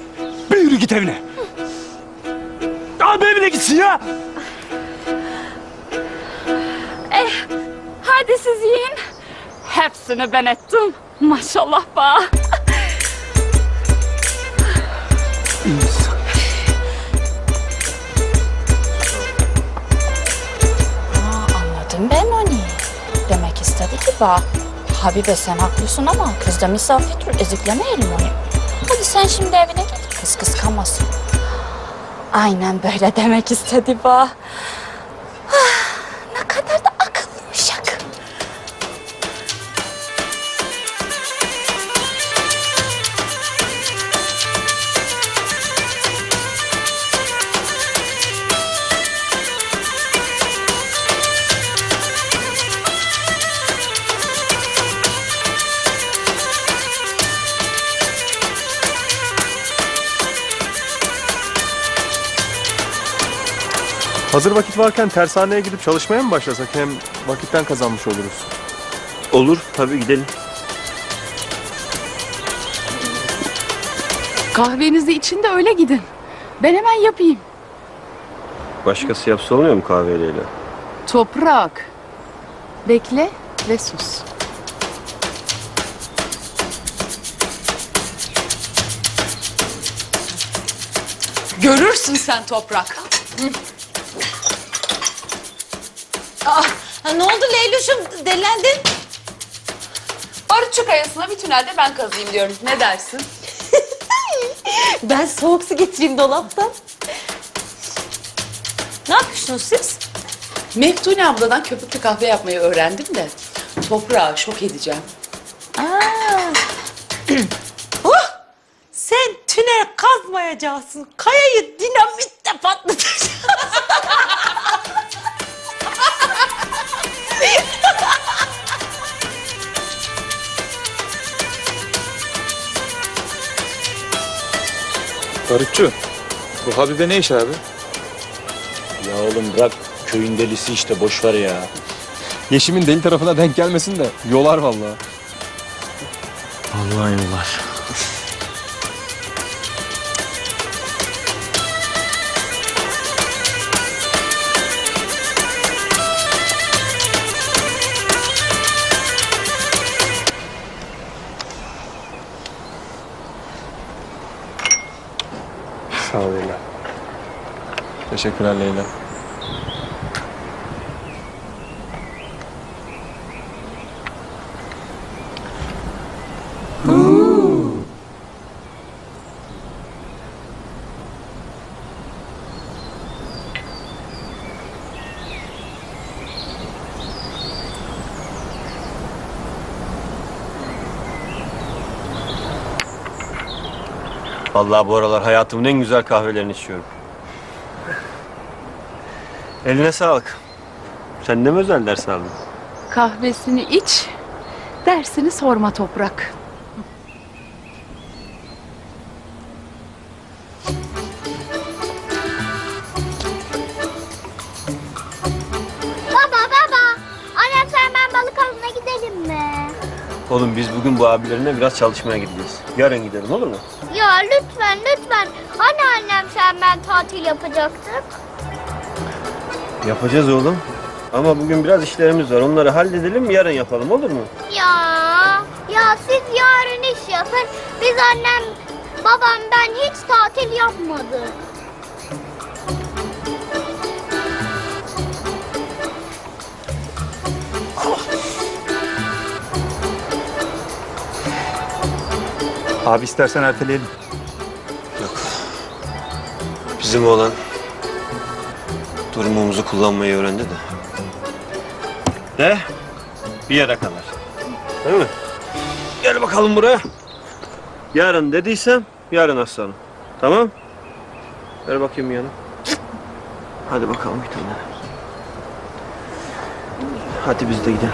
bir yürü git evine. Abi evine gitsin ya. Eh, hadi siz yiyin. Hepsini ben ettim. Maşallah ba. Bak. Habibe sen haklısın ama kız da misafirdir. Eziklemeyelim onu. Hadi sen şimdi evine git. Kız kıskanmasın. Aynen böyle demek istedi bak. Hazır vakit varken tersaneye gidip çalışmaya mı başlasak? Hem vakitten kazanmış oluruz. Olur tabii gidelim. Kahvenizi için de öyle gidin. Ben hemen yapayım. Başkası yapsa olmuyor mu kahveyle? Toprak. Bekle ve sus. Görürsün sen toprak. Aa, ne oldu Leylüş'üm delendin? Barutçu kayasına bir tünelde ben kazıyım diyorum. Ne dersin? Ben soğuk su getireyim dolaptan. Ne yapıyorsunuz siz? Meftune abladan köpüklü kahve yapmayı öğrendim de toprağı şok edeceğim. Aa. oh, sen tünel kazmayacaksın. Kayayı dinamitle patlatacaksın. Barutçu, bu Habibe ne iş abi? Ya oğlum bırak köyün delisi işte boş ver ya. Yeşimin deli tarafına denk gelmesin de yolar vallahi. Allah yollar. Sağ ol Leyla. Teşekkürler Leyla. Vallahi bu aralar hayatımın en güzel kahvelerini içiyorum. Eline sağlık. Sen de mi özel ders aldın? Kahvesini iç, dersini sorma toprak. Baba baba. Annem sen ben balık avına gidelim mi? Oğlum biz bugün bu abilerine biraz çalışmaya gideceğiz. Yarın gidelim olur mu? Ya lütfen lütfen. Hani annem sen ben tatil yapacaktık? Yapacağız oğlum. Ama bugün biraz işlerimiz var. Onları halledelim yarın yapalım olur mu? Ya ya siz yarın iş yapın. Biz annem babam ben hiç tatil yapmadık. Abi istersen erteleyelim. Bizim oğlan durumumuzu kullanmayı öğrendi de. De bir yere kadar. Değil mi? Gel bakalım buraya. Yarın dediysem yarın aslanım. Tamam? Ver bakayım yana. Hadi bakalım bir tane. Hadi biz de gidelim.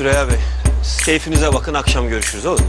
Süreyya Bey, siz keyfinize bakın akşam görüşürüz olur mu?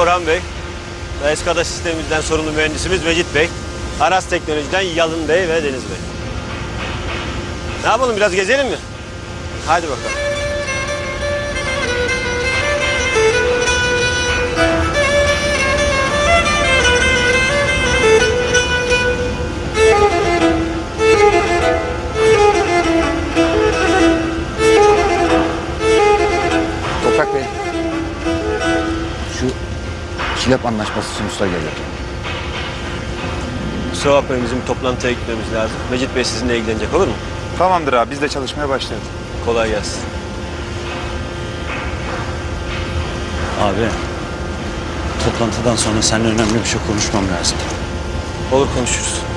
Orhan Bey Eskada sistemimizden sorumlu mühendisimiz Mecit Bey, Aras Teknoloji'den Yalın Bey ve Deniz Bey. Ne yapalım biraz gezelim mi? Hadi bakalım. Kilap anlaşması sonuçta geliyor. Kusura bakmayın bizim toplantıya gitmemiz lazım. Mecit Bey sizinle ilgilenecek olur mu? Tamamdır abi biz de çalışmaya başlayalım. Kolay gelsin. Abi toplantıdan sonra seninle önemli bir şey konuşmam lazım. Olur konuşuruz.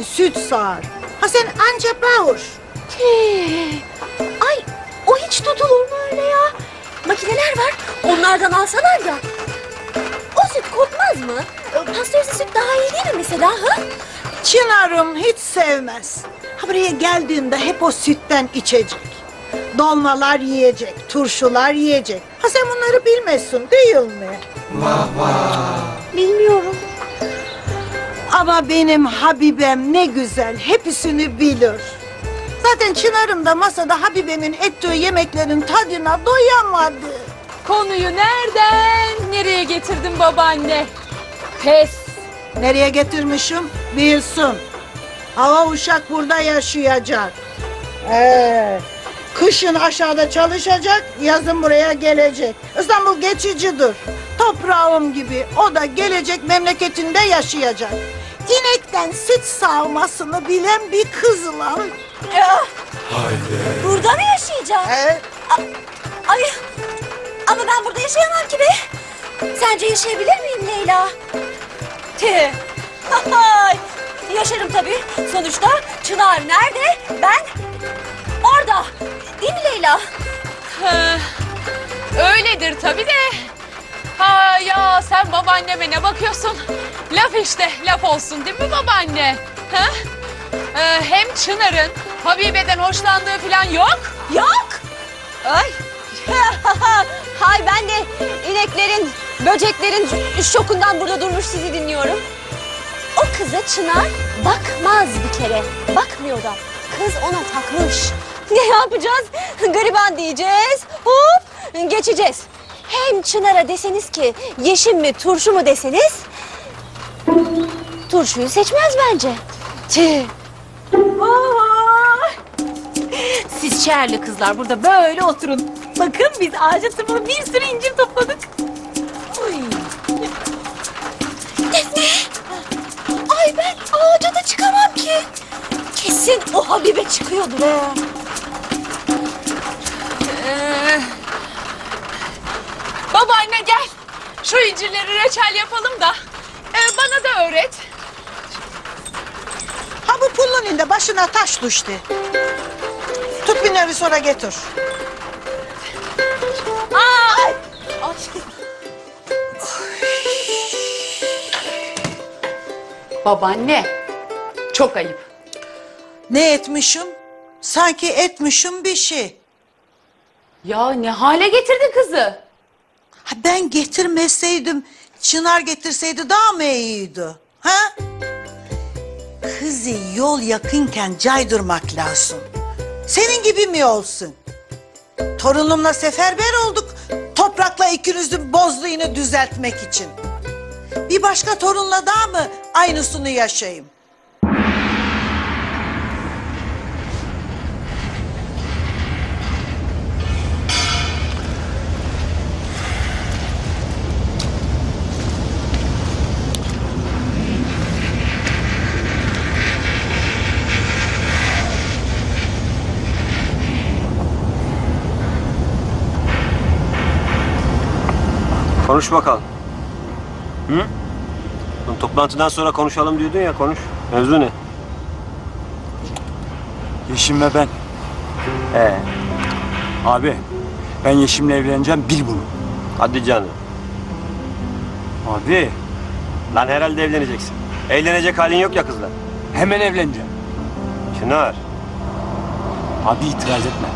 İnekten süt sağar. Ha sen anca bağır. Ay o hiç tutulur mu öyle ya? Makineler var onlardan alsalar da. O süt korkmaz mı? Pastörize süt daha iyi değil mi mesela ha? Çınarım hiç sevmez. Ha buraya geldiğinde hep o sütten içecek. Dolmalar yiyecek, turşular yiyecek. Ha sen bunları bilmezsin değil mi? Ama benim Habibem ne güzel hepsini bilir. Zaten Çınar'ım da masada Habibemin ettiği yemeklerin tadına doyamadı. Konuyu nereden nereye getirdin babaanne? Pes. Nereye getirmişim? Bilsin. Hava uşak burada yaşayacak. Ee, kışın aşağıda çalışacak, yazın buraya gelecek. İstanbul geçicidir. toprağım gibi. O da gelecek memleketinde yaşayacak. İnekten süt sağmasını bilen bir kız lan. Ya, burada mı yaşayacağım? A- Ay, ama ben burada yaşayamam ki be. Sence yaşayabilir miyim Leyla? Tüh. Hay, Yaşarım tabii. Sonuçta Çınar nerede? Ben orada. Değil mi Leyla? Öyledir tabii de. Ha ya sen babaanneme ne bakıyorsun? Laf işte laf olsun değil mi babaanne? Ha? Ee, hem Çınar'ın Habibe'den hoşlandığı falan yok. Yok. Ay. Hay ben de ineklerin, böceklerin şokundan burada durmuş sizi dinliyorum. O kıza Çınar bakmaz bir kere. Bakmıyor da. Kız ona takmış. Ne yapacağız? Gariban diyeceğiz. Hop geçeceğiz. Hem Çınar'a deseniz ki yeşim mi turşu mu deseniz turşuyu seçmez bence. Siz şehirli kızlar burada böyle oturun. Bakın biz ağaca tırmanıp bir sürü incir topladık. Oy. Defne! Ay ben ağaca da çıkamam ki. Kesin o Habibe çıkıyordur he. Ee, babaanne gel. Şu incirleri reçel yapalım da. ee, bana da öğret. Ha bu pullunun da başına taş düştü. Tut binleri sonra getir. Ay! Ay. Babaanne çok ayıp. Ne etmişim? Sanki etmişim bir şey. Ya ne hale getirdin kızı? Ben getirmeseydim, Çınar getirseydi daha mı iyiydi? Ha? Kızı yol yakınken caydırmak lazım. Senin gibi mi olsun? Torunumla seferber olduk. Toprakla ikinizin bozluğunu düzeltmek için. Bir başka torunla daha mı aynısını yaşayayım? Konuş bakalım. Hı? Lan Toplantıdan sonra konuşalım diyordun ya konuş. Mevzu ne? Yeşim ve ben. Ee, abi ben Yeşim'le evleneceğim bil bunu. Hadi canım. Abi Lan herhalde evleneceksin. Eğlenecek halin yok ya kızla. hemen evleneceğim. Çınar. Abi itiraz etme.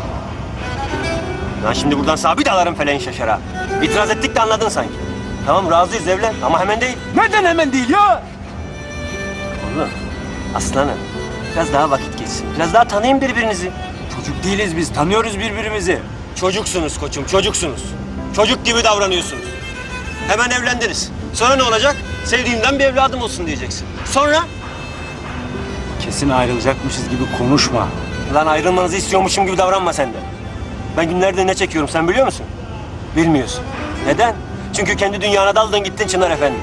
Lan şimdi buradan sabit alarım feleğin şaşara. İtiraz ettik de anladın sanki. Tamam razıyız evlen ama hemen değil. Neden hemen değil ya? Oğlum aslanım biraz daha vakit geçsin. Biraz daha tanıyın birbirinizi. Çocuk değiliz biz tanıyoruz birbirimizi. Çocuksunuz koçum çocuksunuz. Çocuk gibi davranıyorsunuz. Hemen evlendiniz. Sonra ne olacak? Sevdiğimden bir evladım olsun diyeceksin. Sonra? Kesin ayrılacakmışız gibi konuşma. Lan ayrılmanızı istiyormuşum gibi davranma sen de. Ben günlerde ne çekiyorum sen biliyor musun? Bilmiyorsun. Neden? Çünkü kendi dünyana daldın gittin Çınar Efendi.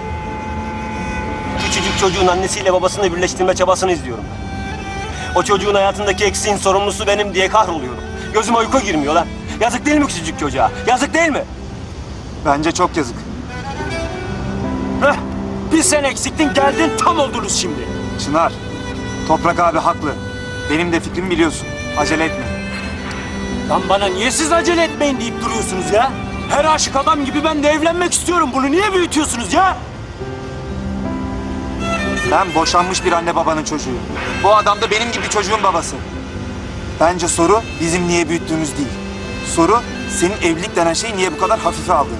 Küçücük çocuğun annesiyle babasını birleştirme çabasını izliyorum ben. O çocuğun hayatındaki eksiğin sorumlusu benim diye kahroluyorum. Gözüme uyku girmiyor lan. Yazık değil mi küçücük çocuğa? Yazık değil mi? Bence çok yazık. Heh, bir sen eksiktin geldin tam oldunuz şimdi. Çınar, Toprak abi haklı. Benim de fikrimi biliyorsun. Acele etme. Lan bana niye siz acele etmeyin deyip duruyorsunuz ya? Her aşık adam gibi ben de evlenmek istiyorum. Bunu niye büyütüyorsunuz ya? Ben boşanmış bir anne babanın çocuğuyum. Bu adam da benim gibi çocuğun babası. Bence soru bizim niye büyüttüğümüz değil. Soru senin evlilik denen şeyi niye bu kadar hafife aldığın.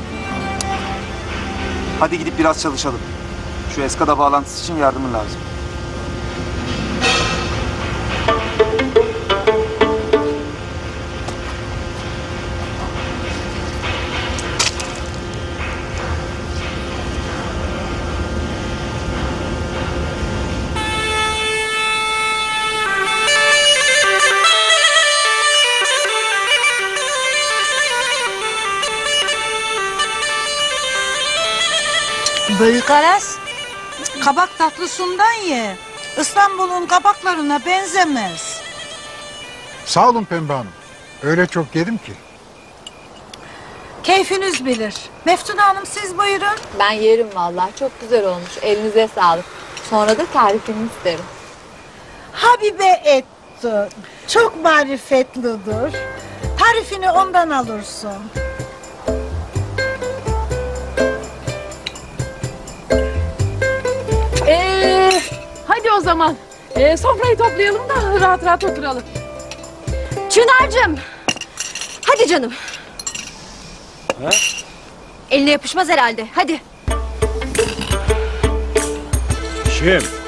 Hadi gidip biraz çalışalım. Şu eskada bağlantısı için yardımın lazım. Büyük Aras. Kabak tatlısından ye. İstanbul'un kabaklarına benzemez. Sağ olun Pembe Hanım. Öyle çok yedim ki. Keyfiniz bilir. Meftun Hanım siz buyurun. Ben yerim vallahi. Çok güzel olmuş. Elinize sağlık. Sonra da tarifini isterim. Habibe etti. Çok marifetlidir. Tarifini ondan alırsın. Hadi o zaman. Ee, sofrayı toplayalım da rahat rahat oturalım. Çınar'cığım. Hadi canım. Eline yapışmaz herhalde. Hadi. Kim?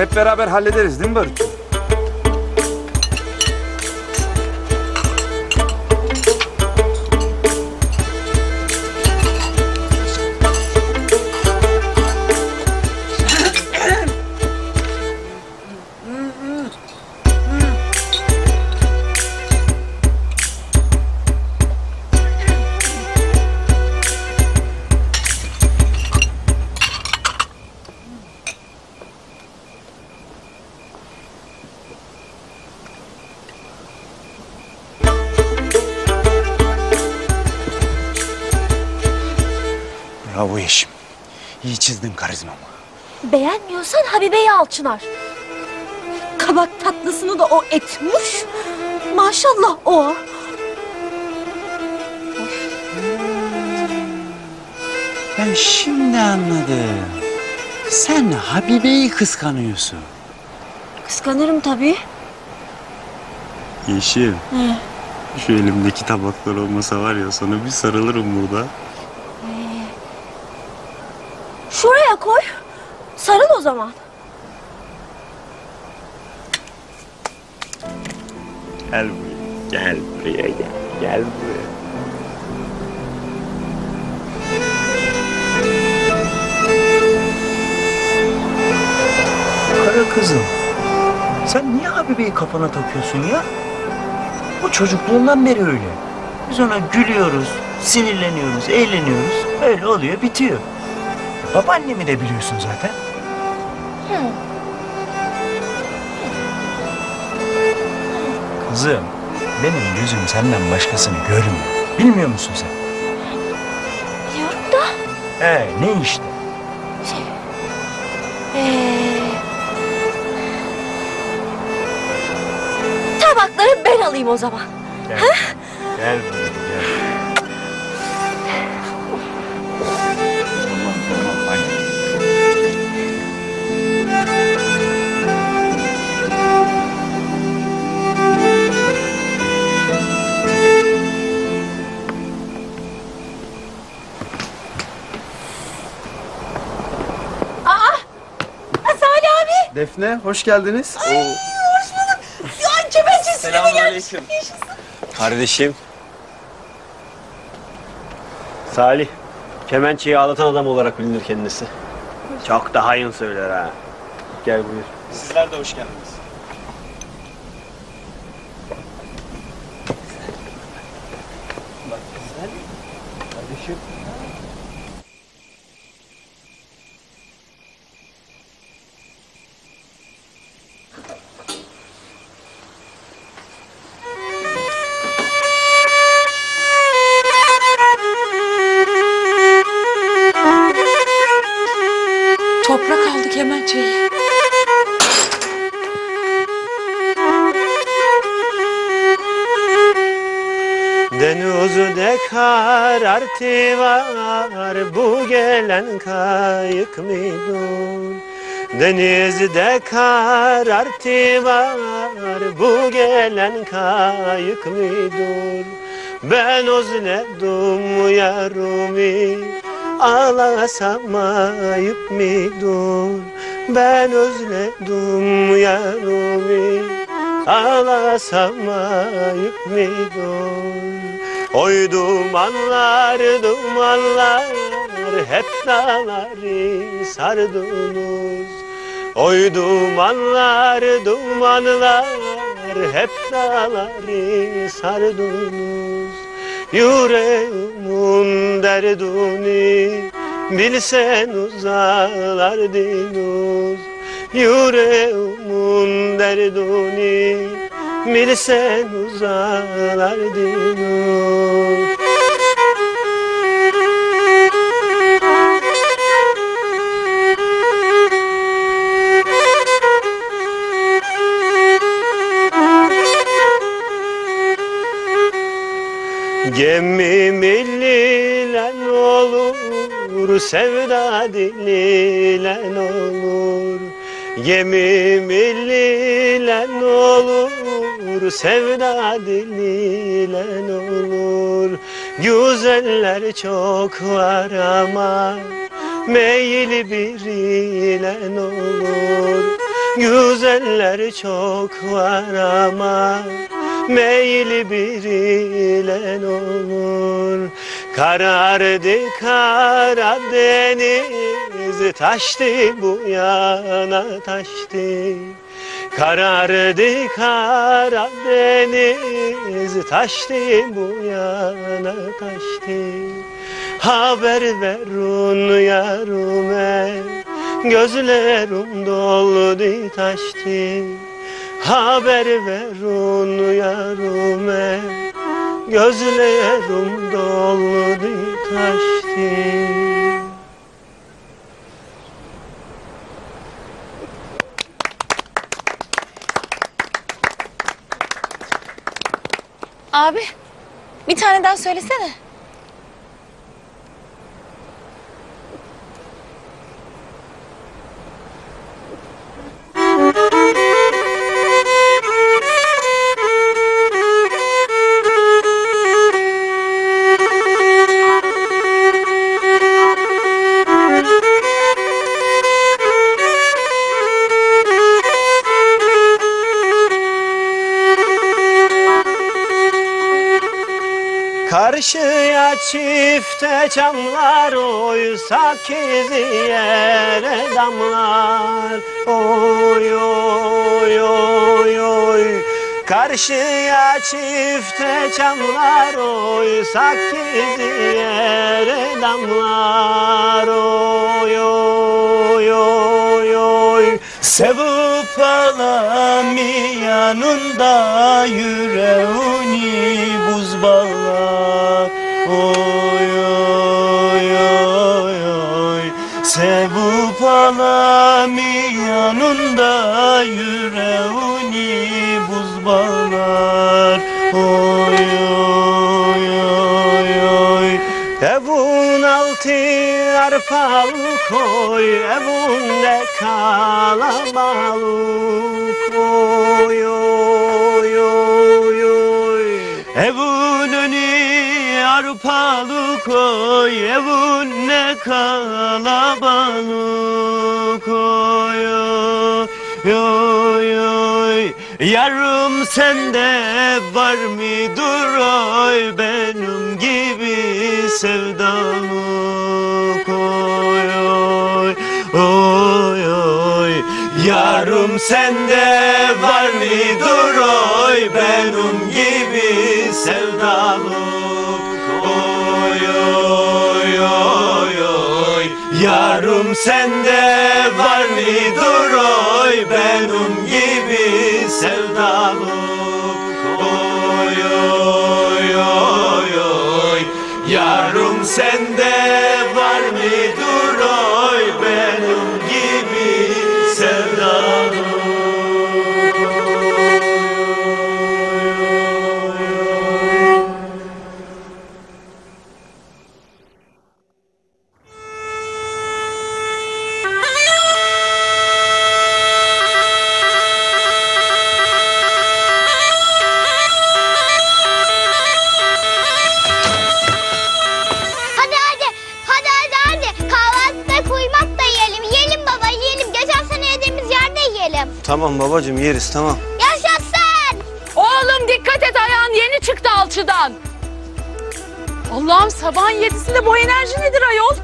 Hep beraber hallederiz değil mi Barut? Beğenmiyorsan Habibe'yi al Çınar. Kabak tatlısını da o etmiş. Maşallah o. Ben şimdi anladım. Sen Habibe'yi kıskanıyorsun. Kıskanırım tabii. Yeşim. He. Şu elimdeki tabaklar olmasa var ya sana bir sarılırım burada. Şuraya koy. O zaman. Gel buraya. Gel buraya gel. Gel buraya. Kara kızım. Sen niye Habibe'yi kafana takıyorsun ya? O çocukluğundan beri öyle. Biz ona gülüyoruz, sinirleniyoruz, eğleniyoruz. Öyle oluyor, bitiyor. Babaannemi de biliyorsun zaten. Kızım, benim gözüm senden başkasını görmüyor. Bilmiyor musun sen? Biliyorum da. He, ne işte? Ee, tabakları ben alayım o zaman. Gel, gel gel. Defne hoş geldiniz. Ay, hoş bulduk. Ya kemençesine mi gelmiş? Selamünaleyküm. Kardeşim. Salih. Kemençeyi ağlatan adam olarak bilinir kendisi. Çok da hayın söyler ha. Gel buyur. Sizler de hoş geldiniz. Karartı var bu gelen kayık mıdır? Denizde karartı var bu gelen kayık mıdır? Ben özledim yarımı ağlasam ayıp mıdır? Ben özledim yarımı Ağlasam ayıp mıdır? Oy dumanlar dumanlar hep dağları sardınız. Oy dumanlar dumanlar hep dağları sardınız. Yüreğimin derdini bilsen uzarlardınız Yüreğimin derdini bilsen uzarlardınız Gemi millilen olur, sevda dililen olur. Gemi millilen olur, sevda dililen olur. Güzeller çok var ama meyil biriyle olur. Güzeller çok var ama meyil biriyle olur Karardı Karadeniz taştı bu yana taştı Karardı Karadeniz taştı bu yana taştı Haber verun yarime Gözlerim doldu taştı. Haber verun yarime Gözlerim doldu taştı Abi bir tane daha söylesene. Çifte çamlar oysa kizi yere damlar. Oy oy oy oy. Karşıya çifte çamlar oysa kizi yere damlar. Oy oy oy oy. Sevup yanında yüreğini buz bağlar Oy oy oy oy. Sevup yanında yüreğini buz bağlar. Oy oy oy oy. Evun altı arpalık oy Evunde kalabalık. Oy oy arpalık oy Evun ne kalabalık oy oy oy Yarım sende var mıdır oy benim gibi sevdalık oy oy oy oy. Yarım sende var mıdır oy benim gibi sevdalık Yarım sende var mıdır oy? Benim gibi sevdalık oy oy oy oy. Yarım sende babacığım yeriz tamam. Yaşasın. Oğlum dikkat et ayağın yeni çıktı alçıdan. Allah'ım sabahın yedisinde bu enerji nedir ayol?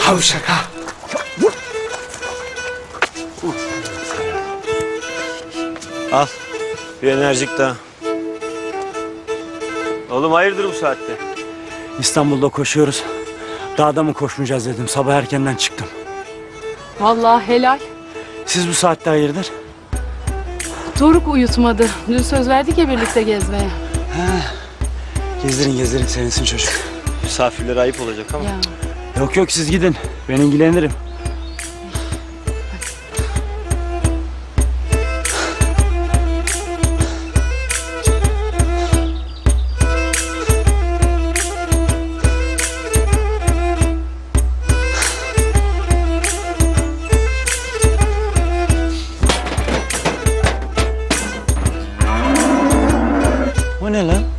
Havşak ha. Al. Bir enerjik daha. Oğlum hayırdır bu saatte? İstanbul'da koşuyoruz. Dağda mı koşmayacağız dedim. Sabah erkenden çıktım. Vallahi helal. Siz bu saatte hayırdır? Doruk uyutmadı. Dün söz verdik ya birlikte gezmeye. Gezdirin gezdirin sevinsin çocuk. Misafirlere ayıp olacak ama. Ya. Yok yok siz gidin. Ben ilgilenirim. O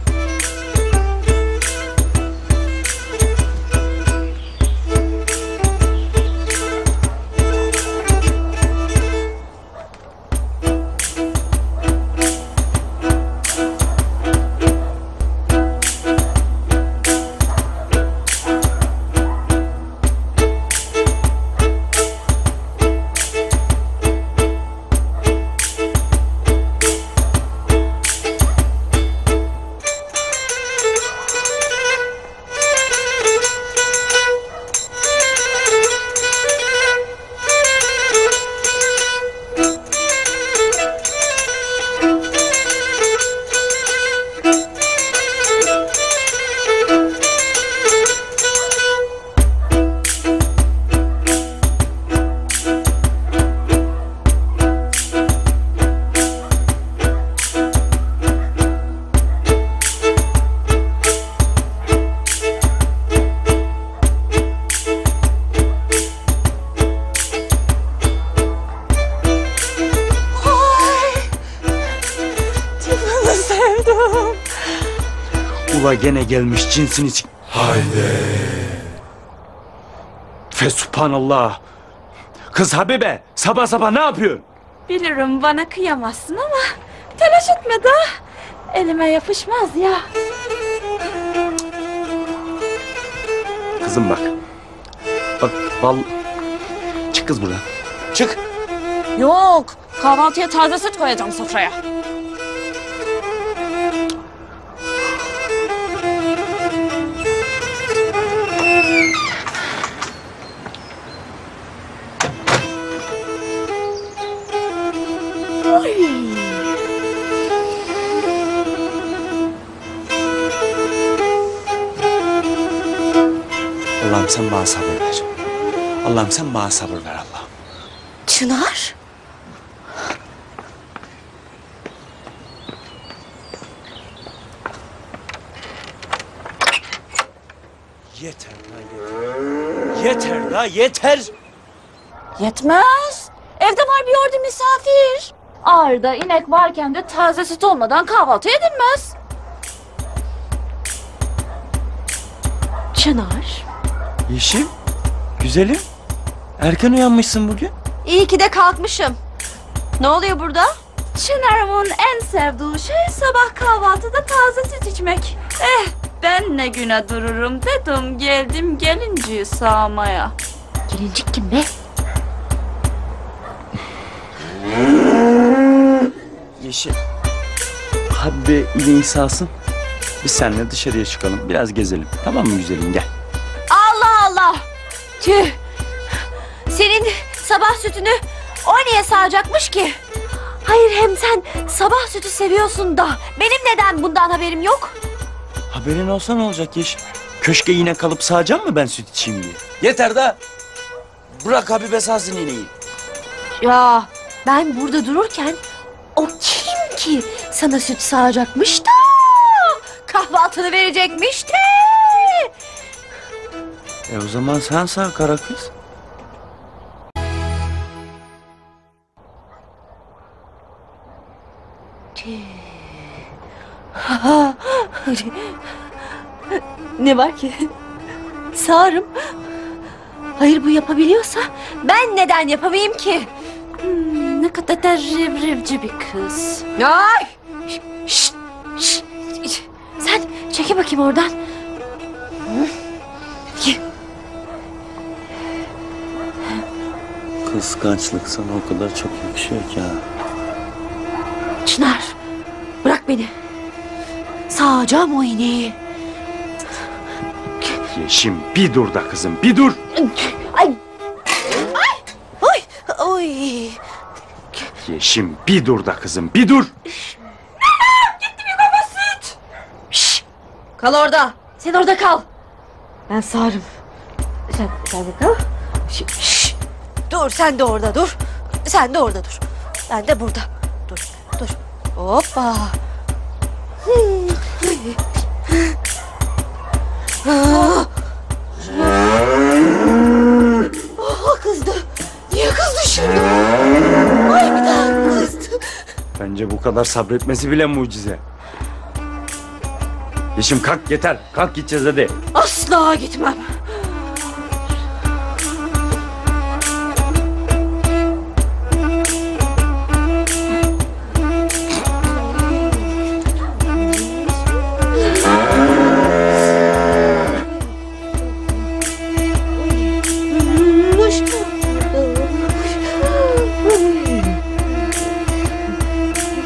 gelmiş cinsini çık... Haydi. Fesubhanallah. Kız Habibe sabah sabah ne yapıyorsun? Bilirim bana kıyamazsın ama telaş etme da. Elime yapışmaz ya. Kızım bak. Bak val... Çık kız buradan. Çık. Yok. Kahvaltıya taze süt koyacağım sofraya. Allah'ım sen bana sabır ver Allah'ım. Çınar? Yeter la yeter. Yeter la yeter. Yetmez. Evde var bir ordu misafir. Ağırda inek varken de taze süt olmadan kahvaltı edilmez. Çınar. Yeşim. Güzelim. Erken uyanmışsın bugün. İyi ki de kalkmışım. Ne oluyor burada? Çınar'ımın en sevdiği şey sabah kahvaltıda taze süt içmek. Eh ben ne güne dururum dedim geldim gelinciyi sağmaya. Gelincik kim be? Yeşim. Hadi ineği sağsın. Biz seninle dışarıya çıkalım. Biraz gezelim. Tamam mı güzelim gel. Allah Allah. Tüh. Sabah sütünü o niye sağacakmış ki? Hayır hem sen sabah sütü seviyorsun da benim neden bundan haberim yok? Haberin olsa ne olacak Yeşim? Köşke yine kalıp sağacağım mı ben süt içeyim diye? Yeter da. Bırak Habibe sağsın ineği. Ya ben burada dururken o kim ki sana süt sağacakmış da kahvaltını verecekmiş de. E o zaman sen sağ kara kız. Ne var ki? Sağırım. Hayır bu yapabiliyorsa ben neden yapamayayım ki? Hmm, ne kadar da revrevci bir kız. Ay! Şşt, şşt. Sen çekil bakayım oradan. Kıskançlık sana o kadar çok yakışıyor ki ha. Çınar bırak beni. Sağacağım o iğneyi. Yeşim bir dur da kızım bir dur. Ay. Ay. Oy. Oy. Yeşim bir dur da kızım bir dur. Şşt. Kal orada. Sen orada kal. Ben sağırım. Sen, kal. Şşt, şşt. Dur sen de orada dur. Sen de orada dur. Ben de burada. Dur dur. Hoppa. Ah. Oh, kızdı. Niye kızdı şimdi? Ay bir daha kızdı. Bence bu kadar sabretmesi bile mucize. Yeşim kalk yeter. Kalk gideceğiz hadi. Asla gitmem.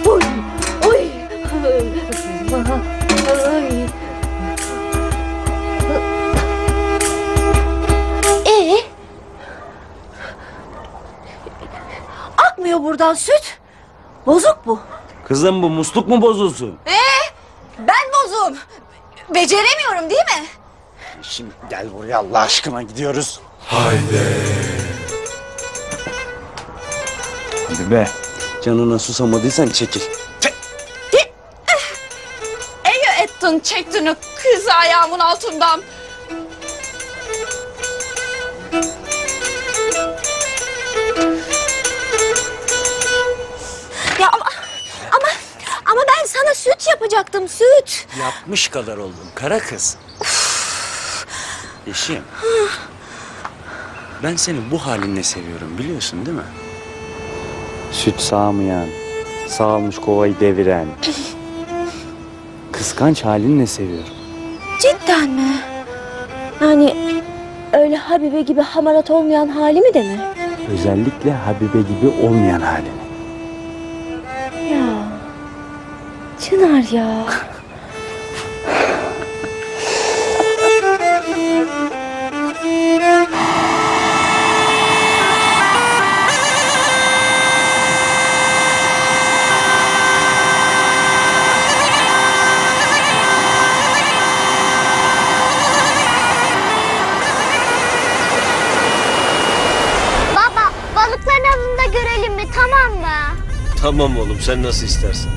Oy, oy. Ay. Ee? Akmıyor buradan süt. Bozuk bu. Kızım bu musluk mu bozulsun? Ee, ben bozum. Beceremiyorum değil mi? Şimdi gel buraya Allah aşkına gidiyoruz. Hadi be. Canına susamadıysan çekil. Eye ettin çektin o kızı ayağımın altından. Ya ama ama ama ben sana süt yapacaktım süt. Yapmış kadar oldum kara kız. Yeşim. Ben seni bu halinle seviyorum biliyorsun değil mi? Süt sağmayan, sağılmış kovayı deviren. Kıskanç halinle seviyorum. Cidden mi? Yani öyle Habibe gibi hamarat olmayan hali mi de mi? Özellikle Habibe gibi olmayan halini. Ya. Çınar ya. Tamam oğlum sen nasıl istersen.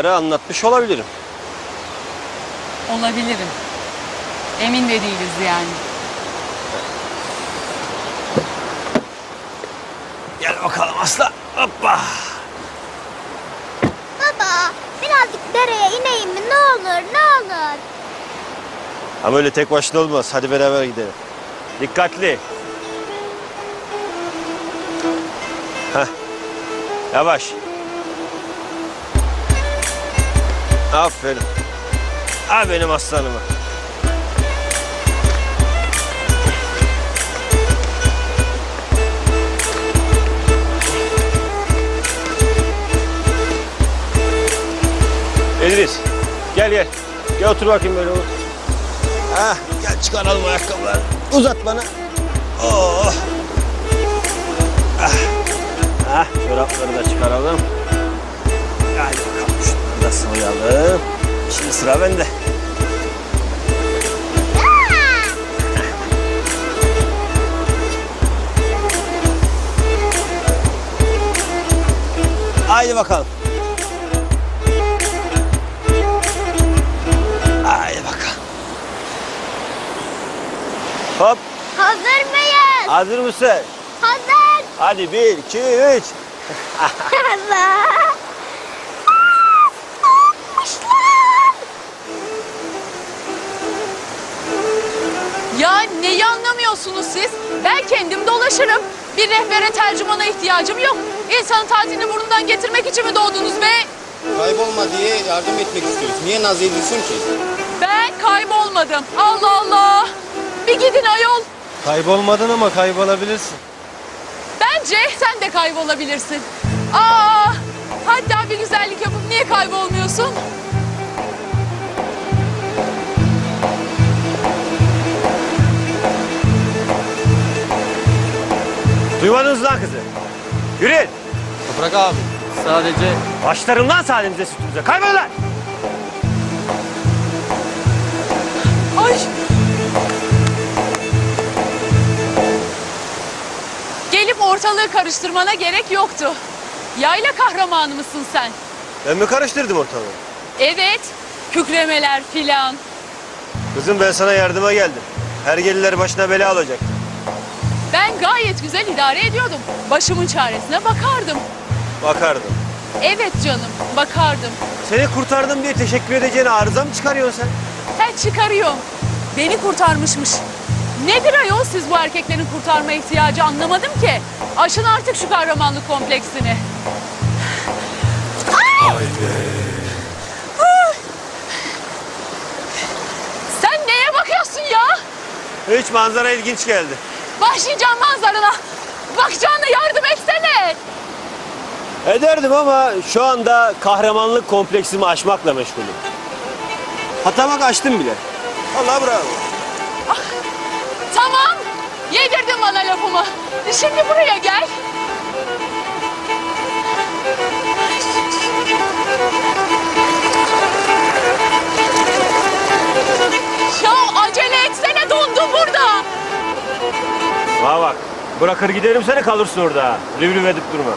Ara anlatmış olabilirim. Olabilirim. Emin de değiliz yani. Gel bakalım asla. Hoppa. Baba, birazcık dereye ineyim mi? Ne olur, ne olur. Ama öyle tek başına olmaz. Hadi beraber gidelim. Dikkatli. Heh. Yavaş. Aferin. Ha benim aslanıma. İdris gel gel. Gel otur bakayım böyle. otur. Hah gel çıkaralım ayakkabıları. Uzat bana. Oh. Ah. Hah çorapları da çıkaralım. Da soyalım. Şimdi sıra bende. Haydi bakalım. Haydi bakalım. Hop. Hazır mıyız? Hazır mısın? Hazır. Hadi bir, iki, üç. Hazır. Anlamıyorsunuz siz? Ben kendim dolaşırım. Bir rehbere tercümana ihtiyacım yok. İnsanın tatilini burnundan getirmek için mi doğdunuz be? Kaybolma diye yardım etmek istiyoruz. Niye naz ediyorsun ki? Ben kaybolmadım. Allah Allah. Bir gidin ayol. Kaybolmadın ama kaybolabilirsin. Bence sen de kaybolabilirsin. Aa, hatta bir güzellik yapıp niye kaybolmuyorsun? Duymadınız lan kızı. Yürüyün. Toprak abi sadece... Başlarım lan sademize sütümüze. Kaybolun lan. Ay. Gelip ortalığı karıştırmana gerek yoktu. Yayla kahramanı mısın sen? Ben mi karıştırdım ortalığı? Evet. Kükremeler filan. Kızım ben sana yardıma geldim. Hergeliler başına bela olacak. Ben gayet güzel idare ediyordum. Başımın çaresine bakardım. Bakardım. Evet canım, bakardım. Seni kurtardım diye teşekkür edeceğine arıza mı çıkarıyorsun sen? He çıkarıyorum. Beni kurtarmışmış. Nedir ayol siz bu erkeklerin kurtarma ihtiyacı anlamadım ki. Aşın artık şu kahramanlık kompleksini. Sen neye bakıyorsun ya? Hiç manzara ilginç geldi. Başlayacağım manzarana. Bakacağına yardım etsene. Ederdim ama şu anda kahramanlık kompleksimi aşmakla meşgulüm. Hatta bak açtım bile. Allah bravo. Tamam. Yedirdin bana lafımı. Şimdi buraya gel. Ya acele etsene dondum burada. Bana bak. Bırakır giderim seni kalırsın orada. Rüv edip durma.